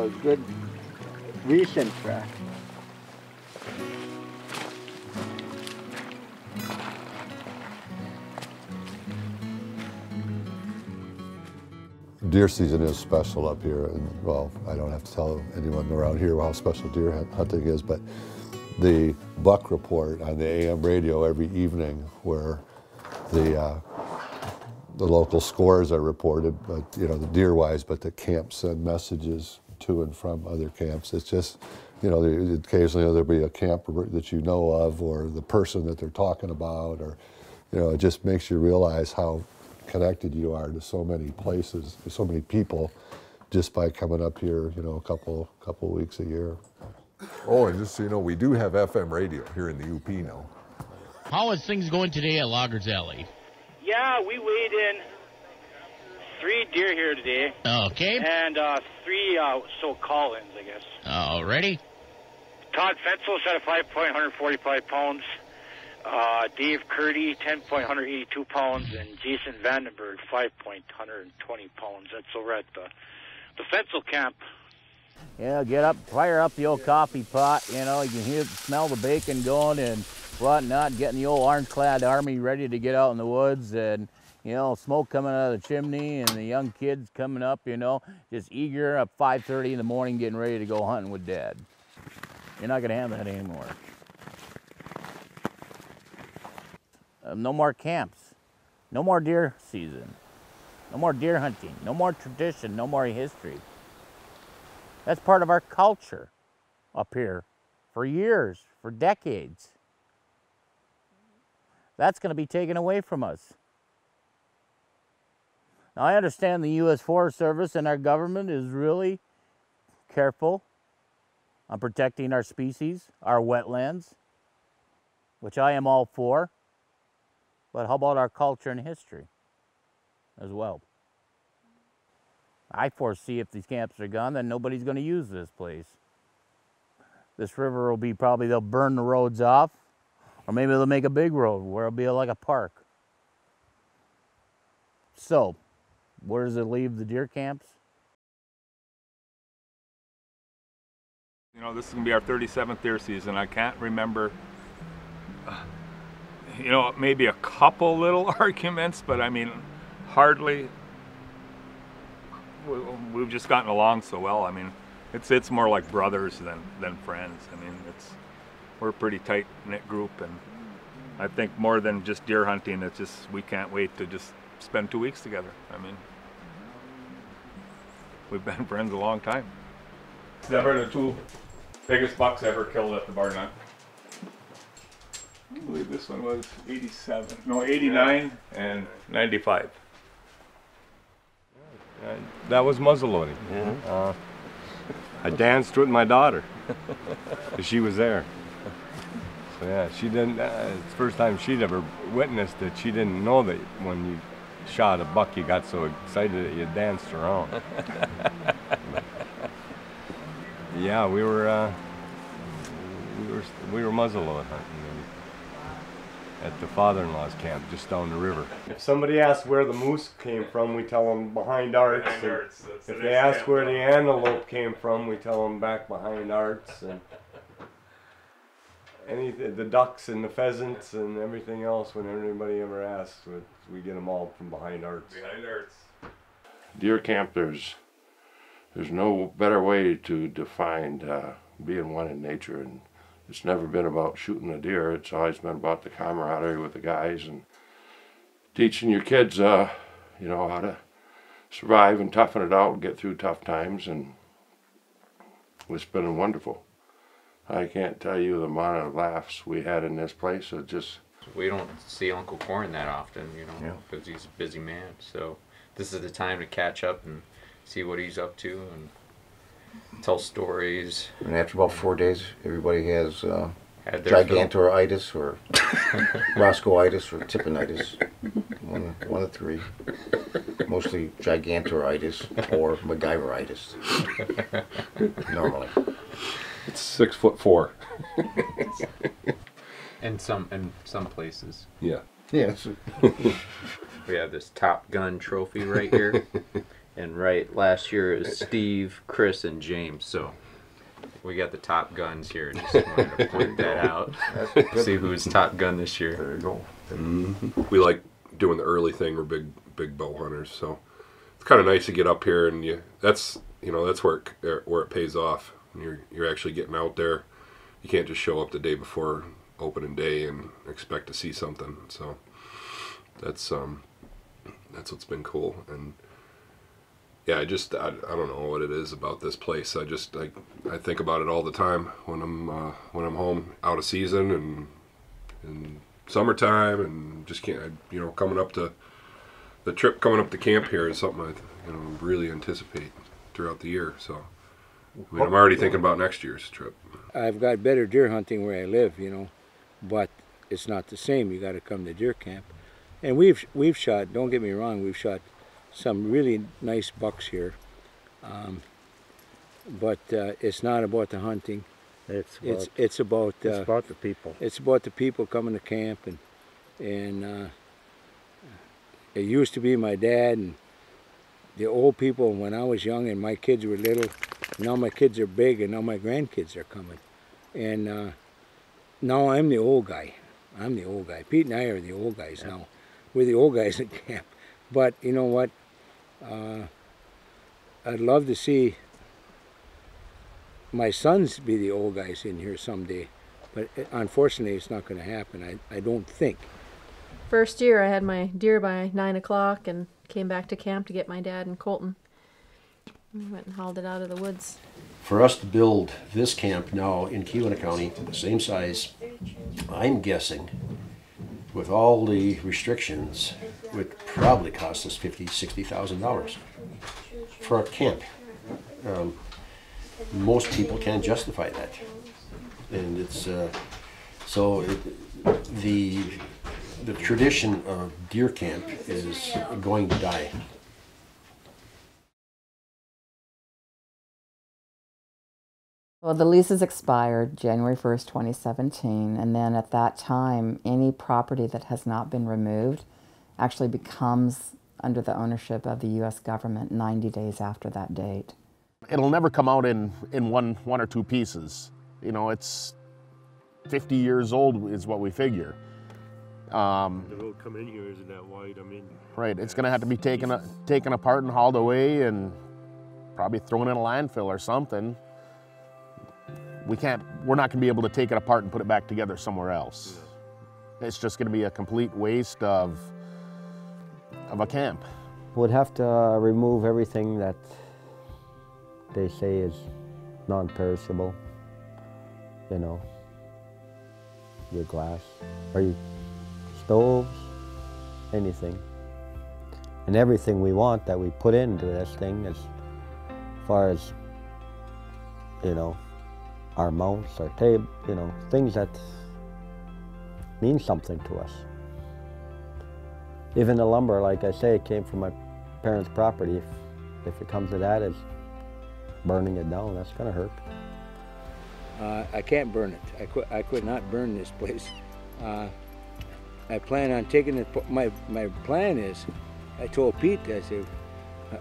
A good recent track. Deer season is special up here, and well, I don't have to tell anyone around here how special deer hunting is, but the buck report on the AM radio every evening, where the uh, the local scores are reported, but you know the deer wise, but the camps send messages to and from other camps. It's just, you know, occasionally there'll be a camp that you know of, or the person that they're talking about, or you know, it just makes you realize how connected you are to so many places, so many people, just by coming up here, you know, a couple couple weeks a year. Oh, and just so you know, we do have FM radio here in the UP now. How is things going today at Loggers Alley? Yeah, we weighed in three deer here today. Okay. And uh, three uh, so call-ins, I guess. Alrighty. Todd Fetzel set a five point 145 pounds. Uh, Dave Curdy, 10 point 182 pounds, and Jason Vandenberg, 5 point 120 pounds. That's over at the the Fetzel camp. Yeah, get up, fire up the old coffee pot. You know, you can hear, smell the bacon going and whatnot. Getting the old orange-clad army ready to get out in the woods, and you know, smoke coming out of the chimney, and the young kids coming up. You know, just eager up 5:30 in the morning, getting ready to go hunting with Dad. You're not gonna have that anymore. Uh, no more camps. No more deer season. No more deer hunting. No more tradition. No more history. That's part of our culture up here for years, for decades. That's going to be taken away from us. Now, I understand the U.S. Forest Service and our government is really careful on protecting our species, our wetlands, which I am all for. But how about our culture and history as well? I foresee if these camps are gone, then nobody's going to use this place. This river will be probably, they'll burn the roads off, or maybe they'll make a big road where it'll be like a park. So, where does it leave the deer camps? You know, this is gonna be our 37th deer season. I can't remember, uh, you know, maybe a couple little [laughs] arguments, but I mean, hardly. we- We've just gotten along so well. I mean, it's it's more like brothers than than friends. I mean, it's we're a pretty tight knit group, and I think more than just deer hunting, it's just we can't wait to just spend two weeks together. I mean, we've been [laughs] friends a long time. Never the two biggest bucks ever killed at the barn hunt. I believe this one was 87, no 89 and 95. Uh, that was muzzleloading. Mhm. Uh, I danced with my daughter. [laughs] she was there. So yeah, she didn't. Uh, it's the first time she'd ever witnessed it. She didn't know that when you shot a buck, you got so excited that you danced around. [laughs] Yeah, we were. Uh, we were we were muzzleload hunting at the father-in-law's camp just down the river. If somebody asks where the moose came from, we tell them behind Arts. Behind Arts, If they ask where down. the antelope came from, we tell them back behind Arts. And any the ducks and the pheasants and everything else, when anybody ever asks, we, we get them all from behind Arts. Behind Arts. Deer camp, there's there's no better way to define uh, being one in nature, and it's never been about shooting a deer. It's always been about the camaraderie with the guys and teaching your kids, uh, you know, how to survive and toughen it out and get through tough times, and it's been wonderful. I can't tell you the amount of laughs we had in this place. It just We don't see Uncle Corn that often, you know, Yeah. because he's a busy man. So this is the time to catch up and see what he's up to and tell stories. And after about four days, everybody has uh, Had their fill. gigantoritis or [laughs] roscoitis or tympanitis. One, one of three. Mostly gigantoritis or [laughs] MacGyveritis. Normally. It's six foot four. [laughs] in some in some places. Yeah. Yes. [laughs] we have this Top Gun trophy right here, [laughs] and right last year is Steve, Chris, and James. So we got the Top Guns here. Just wanted to point that out. See who's Top Gun this year. There you go. Mhm. We like doing the early thing. We're big, big bow hunters, so it's kind of nice to get up here and you. That's you know that's where it, where it pays off. You're you're actually getting out there. You can't just show up the day before opening day and expect to see something. So that's um that's what's been cool and yeah i just I, I don't know what it is about this place i just i, I think about it all the time when i'm uh, when i'm home out of season and in summertime and just can't I, you know coming up to the trip coming up to camp here is something i you know really anticipate throughout the year so I mean, i'm already thinking about next year's trip I've got better deer hunting where I live, you know, but it's not the same. You got to come to deer camp, and we've we've shot. Don't get me wrong, we've shot some really nice bucks here, um, but uh, it's not about the hunting. It's it's about- it's about uh, it's about the people. It's about the people coming to camp, and and uh, it used to be my dad and the old people when I was young and my kids were little. Now my kids are big and now my grandkids are coming. And uh, now I'm the old guy. I'm the old guy. Pete and I are the old guys now. We're the old guys [laughs] at camp. But you know what? Uh, I'd love to see my sons be the old guys in here someday. But unfortunately, it's not going to happen. I, I don't think. First year, I had my deer by nine o'clock and came back to camp to get my dad and Colton. We went and hauled it out of the woods. For us to build this camp now in Keweenaw County, the same size, I'm guessing, with all the restrictions, would probably cost us fifty, sixty thousand dollars for a camp. Um, most people can't justify that. And it's, uh, so it, the, the tradition of deer camp is going to die. Well, the leases expired January 1st, 2017, and then at that time, any property that has not been removed actually becomes under the ownership of the U.S. government 90 days after that date. It'll never come out in, in one, one or two pieces. You know, it's 50 years old is what we figure. Um, The road come in here isn't that wide. I mean, right, it's gonna have to be taken, taken apart and hauled away and probably thrown in a landfill or something. We can't, we're not gonna be able to take it apart and put it back together somewhere else. It's just gonna be a complete waste of, of a camp. We'd have to uh, remove everything that they say is non-perishable. You know, your glass or your stoves, anything. And everything we want that we put into this thing as far as, you know, our mounts, our table, you know, things that mean something to us. Even the lumber, like I say, it came from my parents' property. If, if it comes to that, it's burning it down. That's gonna hurt. Uh, I can't burn it. I could, I could not burn this [laughs] place. Uh, I plan on taking it. My, my plan is, I told Pete, I said,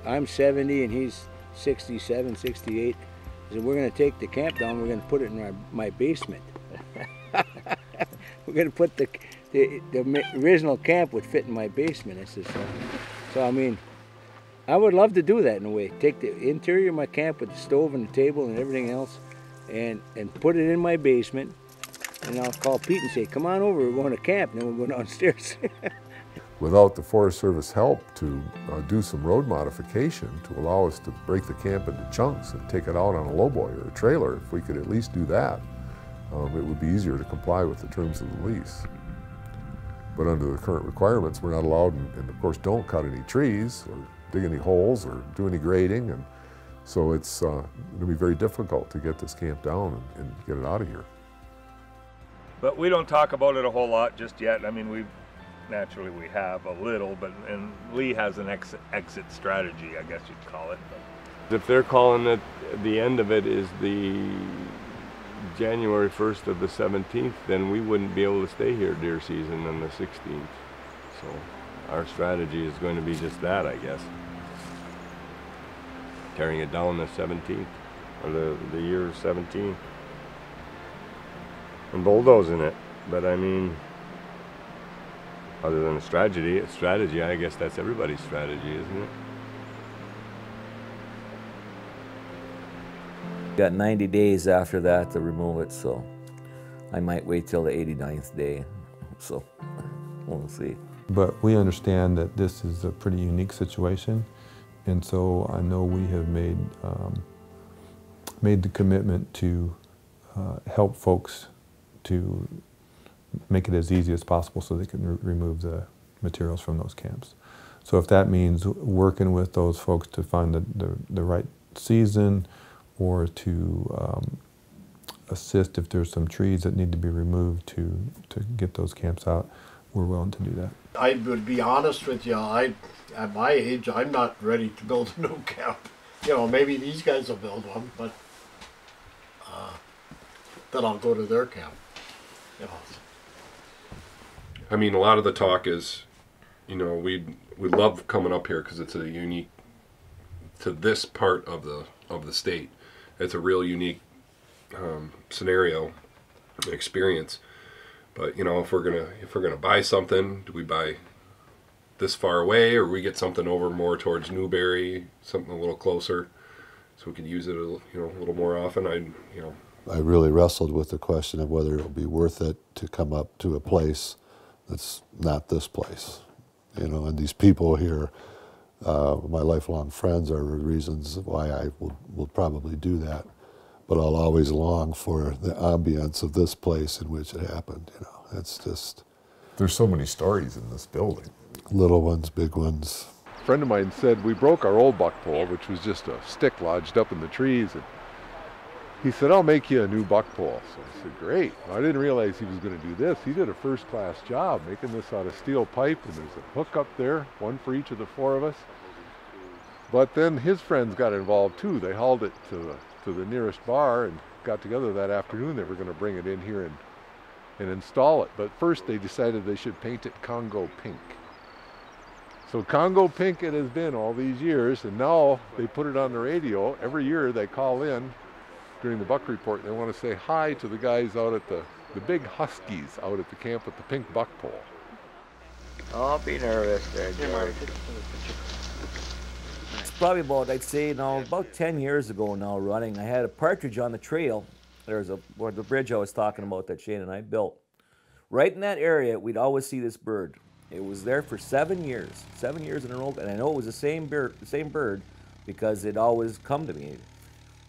I'm 70 and he's 67, 68. I said, we're going to take the camp down, we're going to put it in our, my basement. [laughs] we're going to put the, the, the original camp would fit in my basement. I said, so, so I mean, I would love to do that in a way. Take the interior of my camp with the stove and the table and everything else and, and put it in my basement. And I'll call Pete and say, come on over, we're going to camp. And then we'll go downstairs. [laughs] Without the Forest Service help to uh, do some road modification to allow us to break the camp into chunks and take it out on a lowboy or a trailer, if we could at least do that, um, it would be easier to comply with the terms of the lease. But under the current requirements, we're not allowed, and, and of course don't cut any trees or dig any holes or do any grading. And so it's uh, going to be very difficult to get this camp down and, and get it out of here. But we don't talk about it a whole lot just yet. I mean, we naturally we have a little, but and Lee has an exit exit strategy, I guess you'd call it. But. If they're calling it, the end of it is the January 1st of the 17th, then we wouldn't be able to stay here deer season on the 16th. So our strategy is going to be just that, I guess. Tearing it down the 17th, or the, the year 17. And bulldozing it. But I mean, other than a strategy, a strategy, I guess that's everybody's strategy, isn't it? Got 90 days after that to remove it, so I might wait till the 89th day. So [laughs] we'll see. But we understand that this is a pretty unique situation, and so I know we have made um, made the commitment to uh, help folks to make it as easy as possible so they can re remove the materials from those camps. So if that means working with those folks to find the, the, the right season or to um, assist if there's some trees that need to be removed to, to get those camps out, we're willing to do that. I would be honest with you, I, at my age, I'm not ready to build a new camp. You know, maybe these guys will build one, but uh, then I'll go to their camp. You know. I mean, a lot of the talk is, you know, we we love coming up here because it's a unique to this part of the of the state. It's a real unique um, scenario experience. But you know, if we're gonna if we're gonna buy something, do we buy this far away, or we get something over more towards Newberry, something a little closer, so we could use it, a, you know, a little more often? I, you know, I really wrestled with the question of whether it'll be worth it to come up to a place that's not this place. You know, and these people here, uh, my lifelong friends are the reasons why I will, will probably do that. But I'll always long for the ambience of this place in which it happened. You know, it's just There's so many stories in this building. little ones, big ones. A friend of mine said we broke our old buck pole, which was just a stick lodged up in the trees, and he said, I'll make you a new buck pole. So I said, great. I didn't realize he was going to do this. He did a first class job making this out of steel pipe and there's a hook up there, one for each of the four of us. But then his friends got involved too. They hauled it to the, to the nearest bar and got together that afternoon. They were going to bring it in here and, and install it. But first they decided they should paint it Congo pink. So Congo pink it has been all these years, and now they put it on the radio. Every year they call in during the buck report. And they want to say hi to the guys out at the the big huskies out at the camp with the pink buck pole. Don't be nervous there, George. It's probably about, I'd say now, about 10 years ago now running, I had a partridge on the trail. There's a, where the bridge I was talking about that Shane and I built. Right in that area, we'd always see this bird. It was there for seven years, seven years in a row, and I know it was the same bird, the same bird, because it always come to me.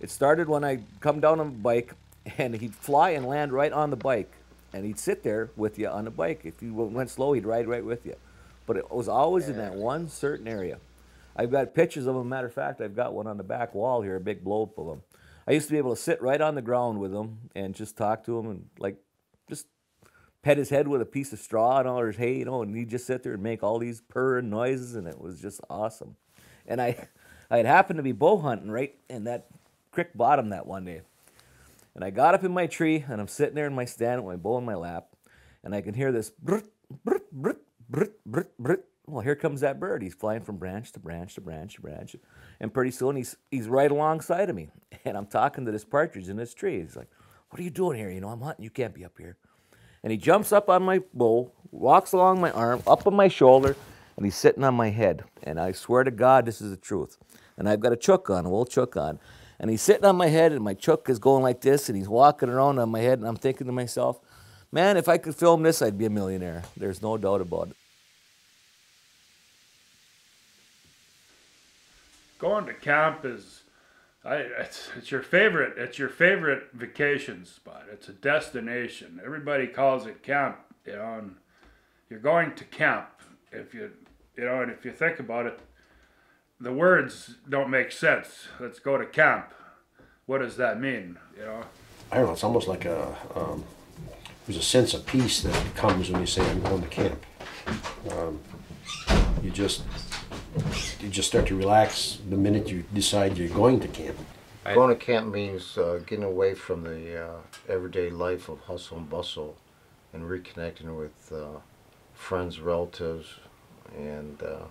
It started when I come down on a bike, [laughs] and he'd fly and land right on the bike, and he'd sit there with you on the bike. If you went slow, he'd ride right with you. But it was always in that one certain area. I've got pictures of him. Matter of fact, I've got one on the back wall here, a big blow up of him. I used to be able to sit right on the ground with him and just talk to him and like just pet his head with a piece of straw and all his hay, you know, and he'd just sit there and make all these purring noises, and it was just awesome. And I, [laughs] I had happened to be bow hunting right in that creek bottom that one day, and I got up in my tree and I'm sitting there in my stand with my bow in my lap, and I can hear this brrt, brrt, brrt, brrt, brrt, brrt. Well, here comes that bird. He's flying from branch to branch to branch to branch, and pretty soon he's he's right alongside of me, [laughs] and I'm talking to this partridge in this tree. He's like, "What are you doing here? You know, I'm hunting. You can't be up here." And he jumps up on my bow, walks along my arm, up on my shoulder, and he's sitting on my head. And I swear to God, this is the truth. And I've got a chook on, a wool chook on. And he's sitting on my head, and my chook is going like this, and he's walking around on my head, and I'm thinking to myself, man, if I could film this, I'd be a millionaire. There's no doubt about it. Going to camp is, I, it's, it's your favorite. It's your favorite vacation spot. It's a destination. Everybody calls it camp. You know, and you're going to camp. If you, you know, and if you think about it, the words don't make sense. Let's go to camp. What does that mean? You know. I don't know. It's almost like a um, there's a sense of peace that comes when you say I'm going to camp. Um, you just you just start to relax the minute you decide you're going to camp. Going to camp means uh, getting away from the uh, everyday life of hustle and bustle and reconnecting with uh, friends, relatives, and uh,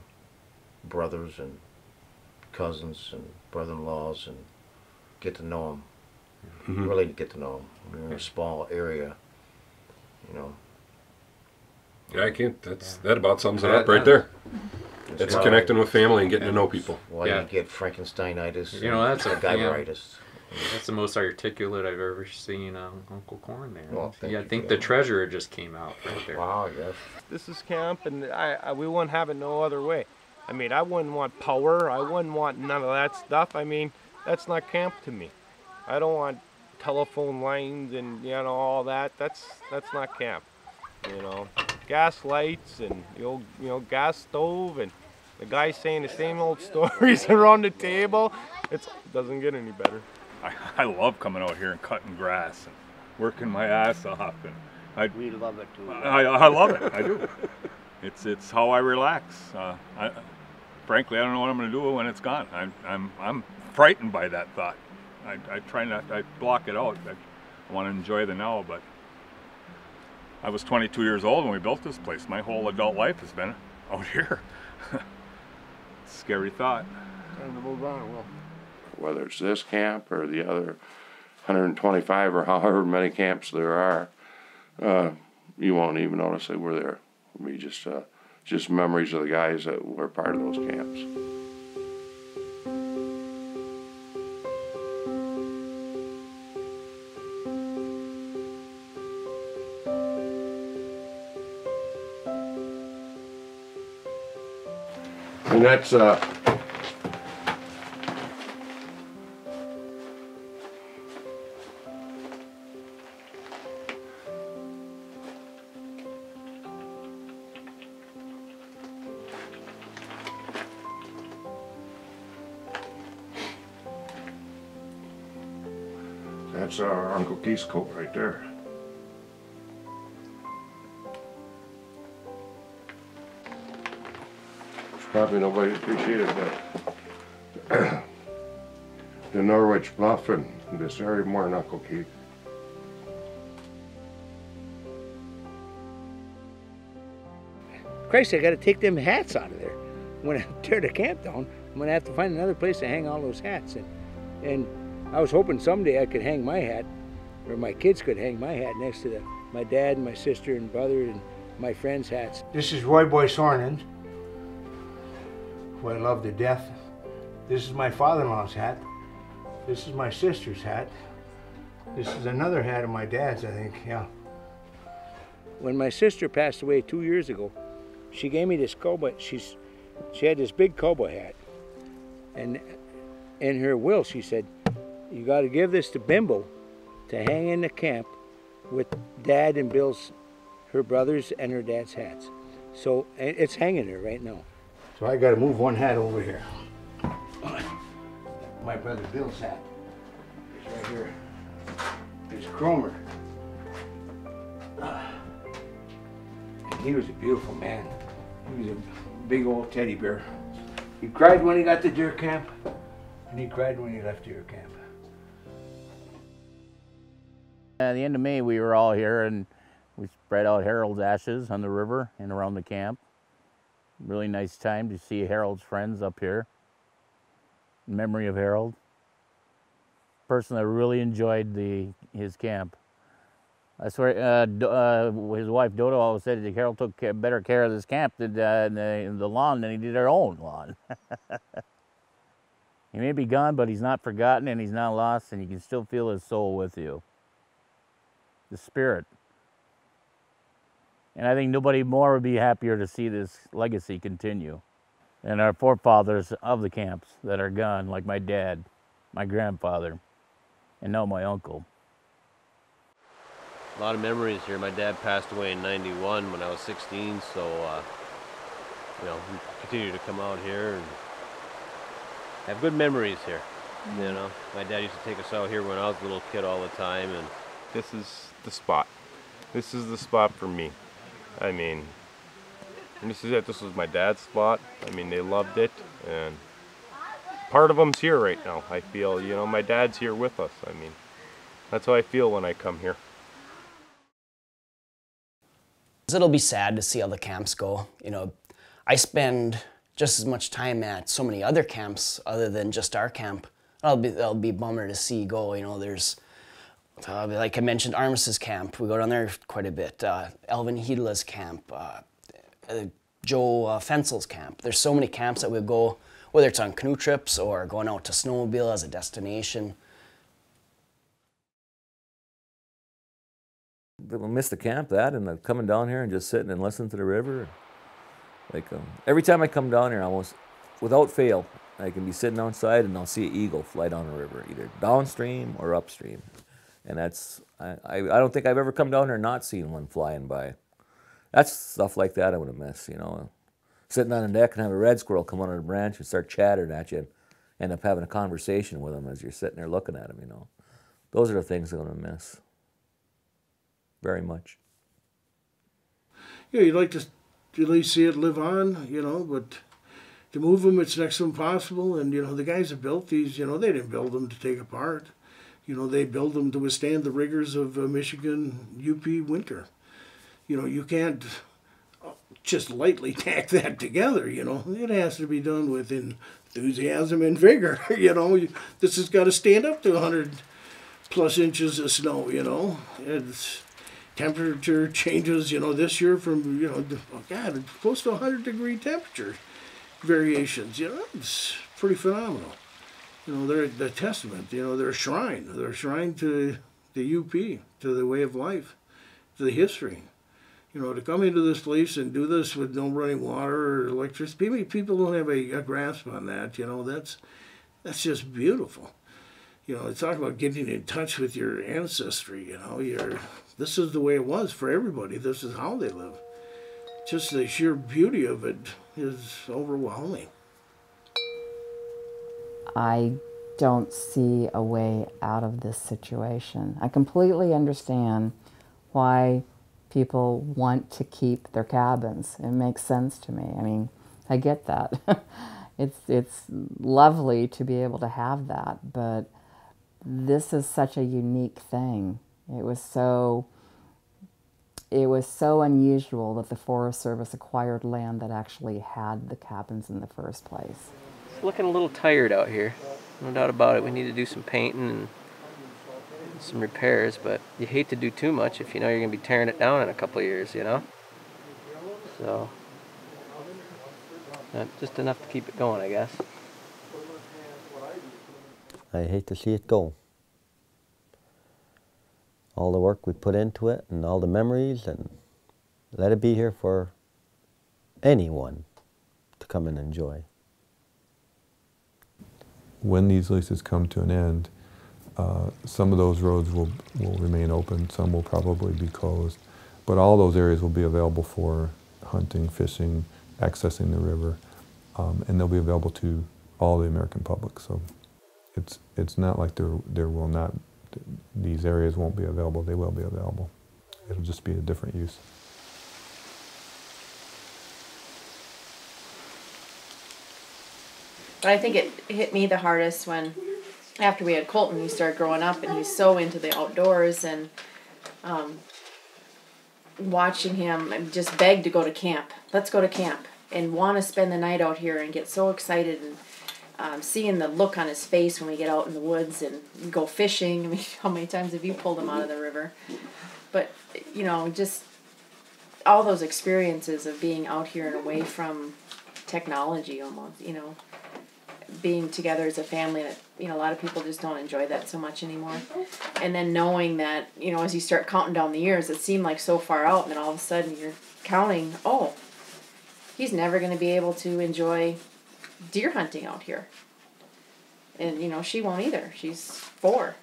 brothers and cousins and brother-in-laws and get to know them. Mhm. Really get to know them. We're in a small area, you know. Yeah, I can't. That's that about sums it Yeah, up right there. That's It's connecting with family and getting to know people. Why Yeah. you get Frankensteinitis You know, and that's a MacGyveritis. That's the most articulate I've ever seen um, Uncle Corn there. Well, thank yeah, I think for the that. treasurer just came out right there. Wow, yes. This is camp, and I, I we wouldn't have it no other way. I mean, I wouldn't want power. I wouldn't want none of that stuff. I mean, that's not camp to me. I don't want telephone lines and you know all that. That's that's not camp. You know, gas lights and the old you know gas stove and the guy saying the same old [laughs] stories [laughs] around the table. It doesn't get any better. I, [laughs] I love coming out here and cutting grass and working my ass off. And I, We love it too. I, I love it. I do. It's it's how I relax. Uh, I, frankly, I don't know what I'm going to do when it's gone. I'm I'm I'm frightened by that thought. I, I try not. I block it out. I want to enjoy the now, but I was 22 years old when we built this place. My whole adult life has been out here. [laughs] Scary thought. Time to move on. Well, whether it's this camp or the other 125 or [laughs] however many camps there are, uh, you won't even notice that we're there. Be just uh, just memories of the guys that were part of those camps. And that's uh, Keith's coat right there. Probably nobody appreciated that. [clears throat] the Norwich Bluff and this area more Uncle Keith. Christ, I got to take them hats out of there. When I [laughs] tear the camp down, I'm to have to find another place to hang all those hats. And, and I was hoping someday I could hang my hat, or my kids could hang my hat next to the, my dad and my sister and brother and my friends' hats. This is Roy Boy Sornin, who I love to death. This is my father-in-law's hat. This is my sister's hat. This is another hat of my dad's, I think, yeah. When my sister passed away two years ago, she gave me this cowboy. She's, she had this big cowboy hat, and in her will she said, "You got to give this to Bimbo, to hang in the camp, with Dad and Bill's, her brothers and her dad's hats." So it's hanging there right now. So I got to move one hat over here. My brother Bill's hat is right here. It's Cromer. Ah. He was a beautiful man. He was a big old teddy bear. He cried when he got to deer camp, and he cried when he left deer camp. At the end of May, we were all here and we spread out Harold's ashes on the river and around the camp. Really nice time to see Harold's friends up here. In memory of Harold. Person that really enjoyed the his camp. I swear, uh, uh, his wife Dodo always said that Harold took better care of this camp than uh, the, the lawn than he did our own lawn. [laughs] he may be gone, but he's not forgotten and he's not lost, and you can still feel his soul with you. The spirit. And I think nobody more would be happier to see this legacy continue. And our forefathers of the camps that are gone, like my dad, my grandfather, and now my uncle. A lot of memories here. My dad passed away in 91 when I was 16, so, uh, you know, we continue to come out here and have good memories here. You know, my dad used to take us out here when I was a little kid all the time, and This is the spot. This is the spot for me. I mean, this is it. This was my dad's spot. I mean, they loved it, and part of them's here right now. I feel, you know, my dad's here with us. I mean, that's how I feel when I come here. It'll be sad to see how the camps go. You know, I spend just as much time at so many other camps other than just our camp. That'll be that'll be bummer to see go. You know, there's uh, like I mentioned, Armistice camp. We go down there quite a bit. Uh, Elvin Hedela's camp, uh, uh, Joe uh, Fensel's camp. There's so many camps that we go, whether it's on canoe trips or going out to snowmobile as a destination. We'll miss the camp that and coming down here and just sitting and listening to the river. Like um, every time I come down here, almost without fail, I can be sitting outside and I'll see an eagle fly down the river, either downstream or upstream. And that's I, I, don't think I've ever come down here not seen one flying by. That's stuff like that I would have missed, you know. Sitting on the deck and have a red squirrel come under a branch and start chattering at you and end up having a conversation with him as you're sitting there looking at him, you know. Those are the things I'm going to miss very much. Yeah, you'd like to at least see it live on, you know, but to move them, it's next to impossible. And, you know, the guys that built these, you know, they didn't build them to take apart. You know, they build them to withstand the rigors of uh, Michigan UP winter. You know, you can't just lightly [laughs] tack that together, you know. It has to be done with enthusiasm and vigor, [laughs] you know. This has got to stand up to 100 plus inches of snow, you know. It's temperature changes, you know, this year from, you know, oh God, close to 100 degree temperature variations, you know, it's pretty phenomenal. You know, they're the testament, you know, they're a shrine. They're a shrine to the UP, to the way of life, to the history. You know, to come into this place and do this with no running water or electricity, people don't have a, a grasp on that, you know, that's, that's just beautiful you know, talk about getting in touch with your ancestry, you know, your this is the way it was for everybody. This is how they live. Just the sheer beauty of it is overwhelming. I don't see a way out of this situation. I completely understand why people want to keep their cabins. It makes sense to me. I mean, I get that. [laughs] it's it's lovely to be able to have that, but this is such a unique thing. It was so it was so unusual that the Forest Service acquired land that actually had the cabins in the first place. Looking a little tired out here. No doubt about it. We need to do some painting and some repairs, but you hate to do too much if you know you're going to be tearing it down in a couple years, you know? So, uh, just enough to keep it going, I guess. I hate to see it go. All the work we put into it and all the memories and let it be here for anyone to come and enjoy. When these leases come to an end, uh, some of those roads will, will remain open, some will probably be closed, but all those areas will be available for hunting, fishing, accessing the river, um, and they'll be available to all the American public. So it's, it's not like there, there will not, these areas won't be available, they will be available. It'll just be a different use. I think it hit me the hardest when after we had Colton, he started growing up and he's so into the outdoors and um, watching him I just beg to go to camp. Let's go to camp and want to spend the night out here and get so excited and um, seeing the look on his face when we get out in the woods and go fishing. [laughs] I mean, how many times have you pulled him out of the river? But, you know, just all those experiences of being out here and away from technology almost, you know being together as a family that you know a lot of people just don't enjoy that so much anymore. And then knowing that you know as you start counting down the years it seemed like so far out and then all of a sudden you're counting oh he's never going to be able to enjoy deer hunting out here. And you know she won't either. She's four.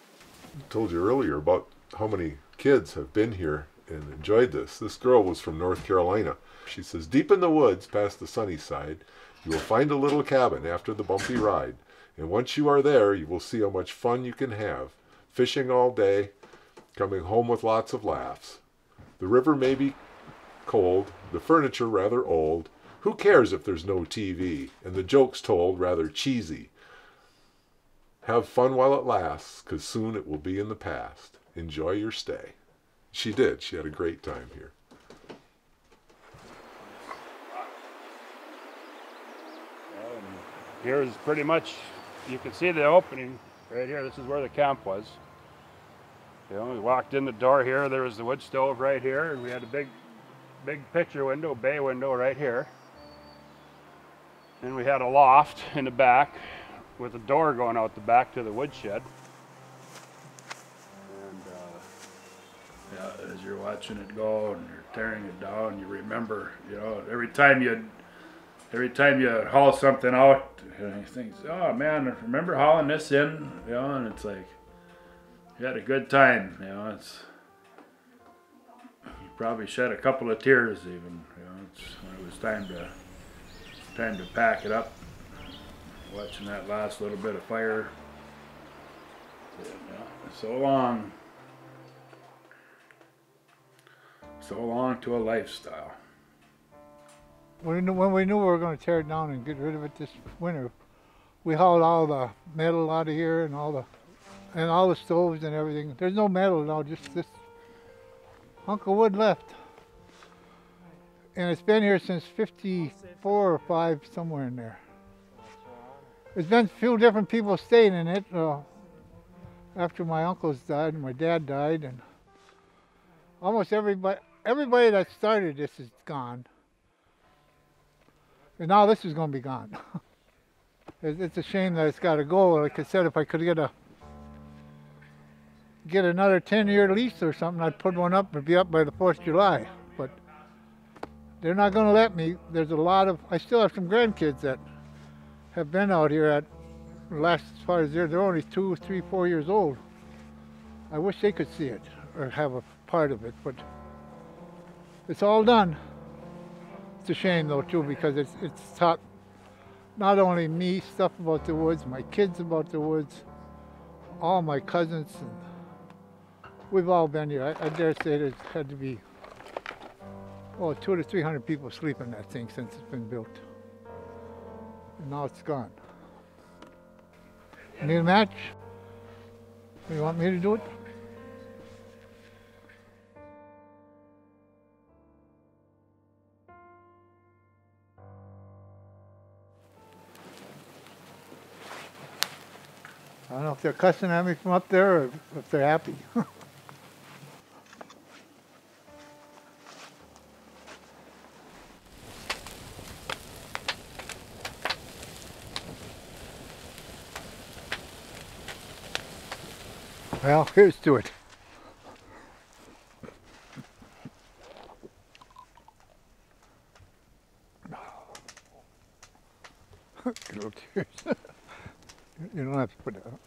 I told you earlier about how many kids have been here and enjoyed this. This girl was from north carolina. She says deep in the woods past the sunny side you will find a little cabin after the bumpy ride, and once you are there, you will see how much fun you can have, fishing all day, coming home with lots of laughs. The river may be cold, the furniture rather old. Who cares if there's no TV, and the jokes told rather cheesy? Have fun while it lasts, 'cause soon it will be in the past. Enjoy your stay. She did. She had a great time here. Here's pretty much, you can see the opening right here. This is where the camp was. You know, we walked in the door here, there was the wood stove right here, and we had a big, big picture window, bay window right here. And we had a loft in the back with a door going out the back to the woodshed. And uh, yeah, as you're watching it go and you're tearing it down, you remember, you know, every time you every time you haul something out, you think, oh man, remember hauling this in? You know, and it's like, you had a good time, you know, it's, you probably shed a couple of tears even, you know, it's, when it was time to, time to pack it up, watching that last little bit of fire. So long, so long to a lifestyle. When we, knew, when we knew we were going to tear it down and get rid of it this winter, we hauled all the metal out of here and all the and all the stoves and everything. There's no metal now, just this hunk of wood left. And it's been here since 54 or 5, somewhere in there. There's been a few different people staying in it uh, after my uncles died and my dad died. and Almost everybody, everybody that started this is gone. And now this is going to be gone. [laughs] it's a shame that it's got to go. Like I said, if I could get a get another 10-year lease or something, I'd put one up and be up by the 4th of July. But they're not going to let me. There's a lot of, I still have some grandkids that have been out here at last as far as they're, they're only two, three, four years old. I wish they could see it or have a part of it, but it's all done. It's a shame though too because it's it's taught not only me stuff about the woods, my kids about the woods, all my cousins, and we've all been here. I, I dare say there's had to be oh two to three hundred people sleep in that thing since it's been built, and now it's gone. Need a match? You want me to do it? I don't know if they're cussing at me from up there or if they're happy. [laughs] well, here's to it. [laughs] Little tears. You don't have to put it out.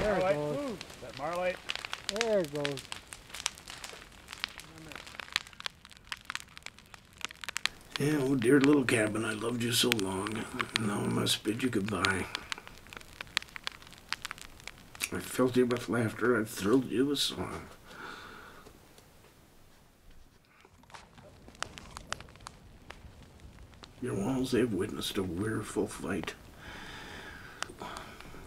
There it Marlite. goes. Is that Marlite? There it goes. Yeah, oh dear little cabin, I loved you so long. Now I must bid you goodbye. I filled you with laughter, I've thrilled you with song. Your walls they've witnessed a weariful fight.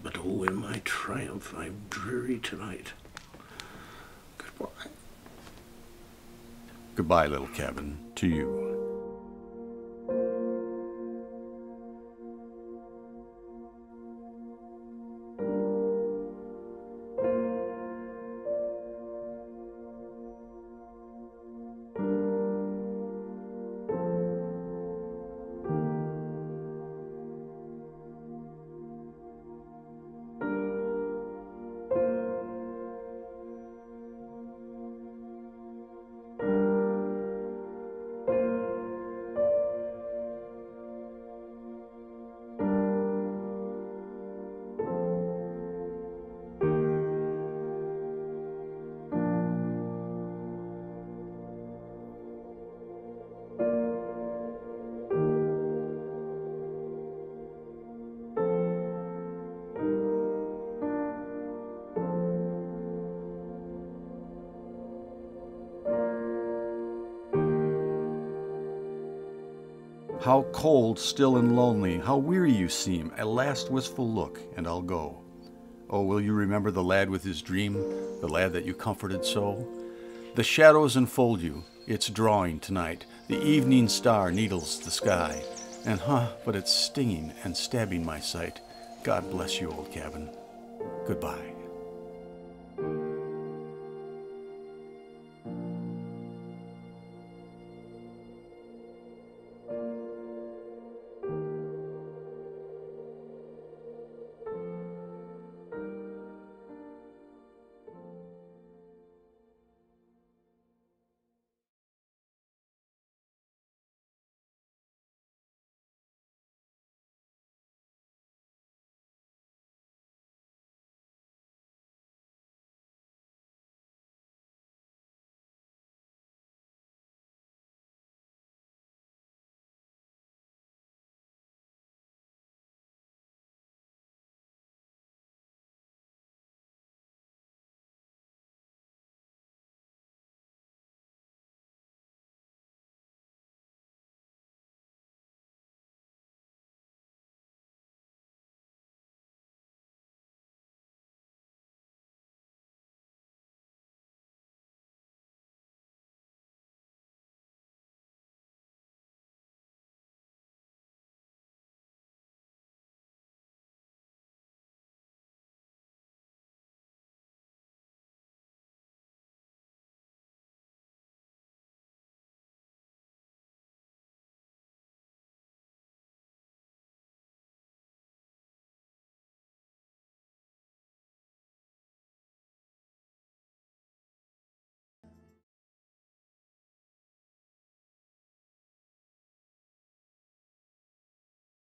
But oh, in my triumph, I'm dreary tonight. Goodbye. Goodbye, little cabin, to you. Cold, still, and lonely, how weary you seem, a last wistful look, and I'll go. Oh, will you remember the lad with his dream, the lad that you comforted so? The shadows enfold you, it's drawing tonight, the evening star needles the sky, and huh, but it's stinging and stabbing my sight. God bless you, old cabin. Goodbye.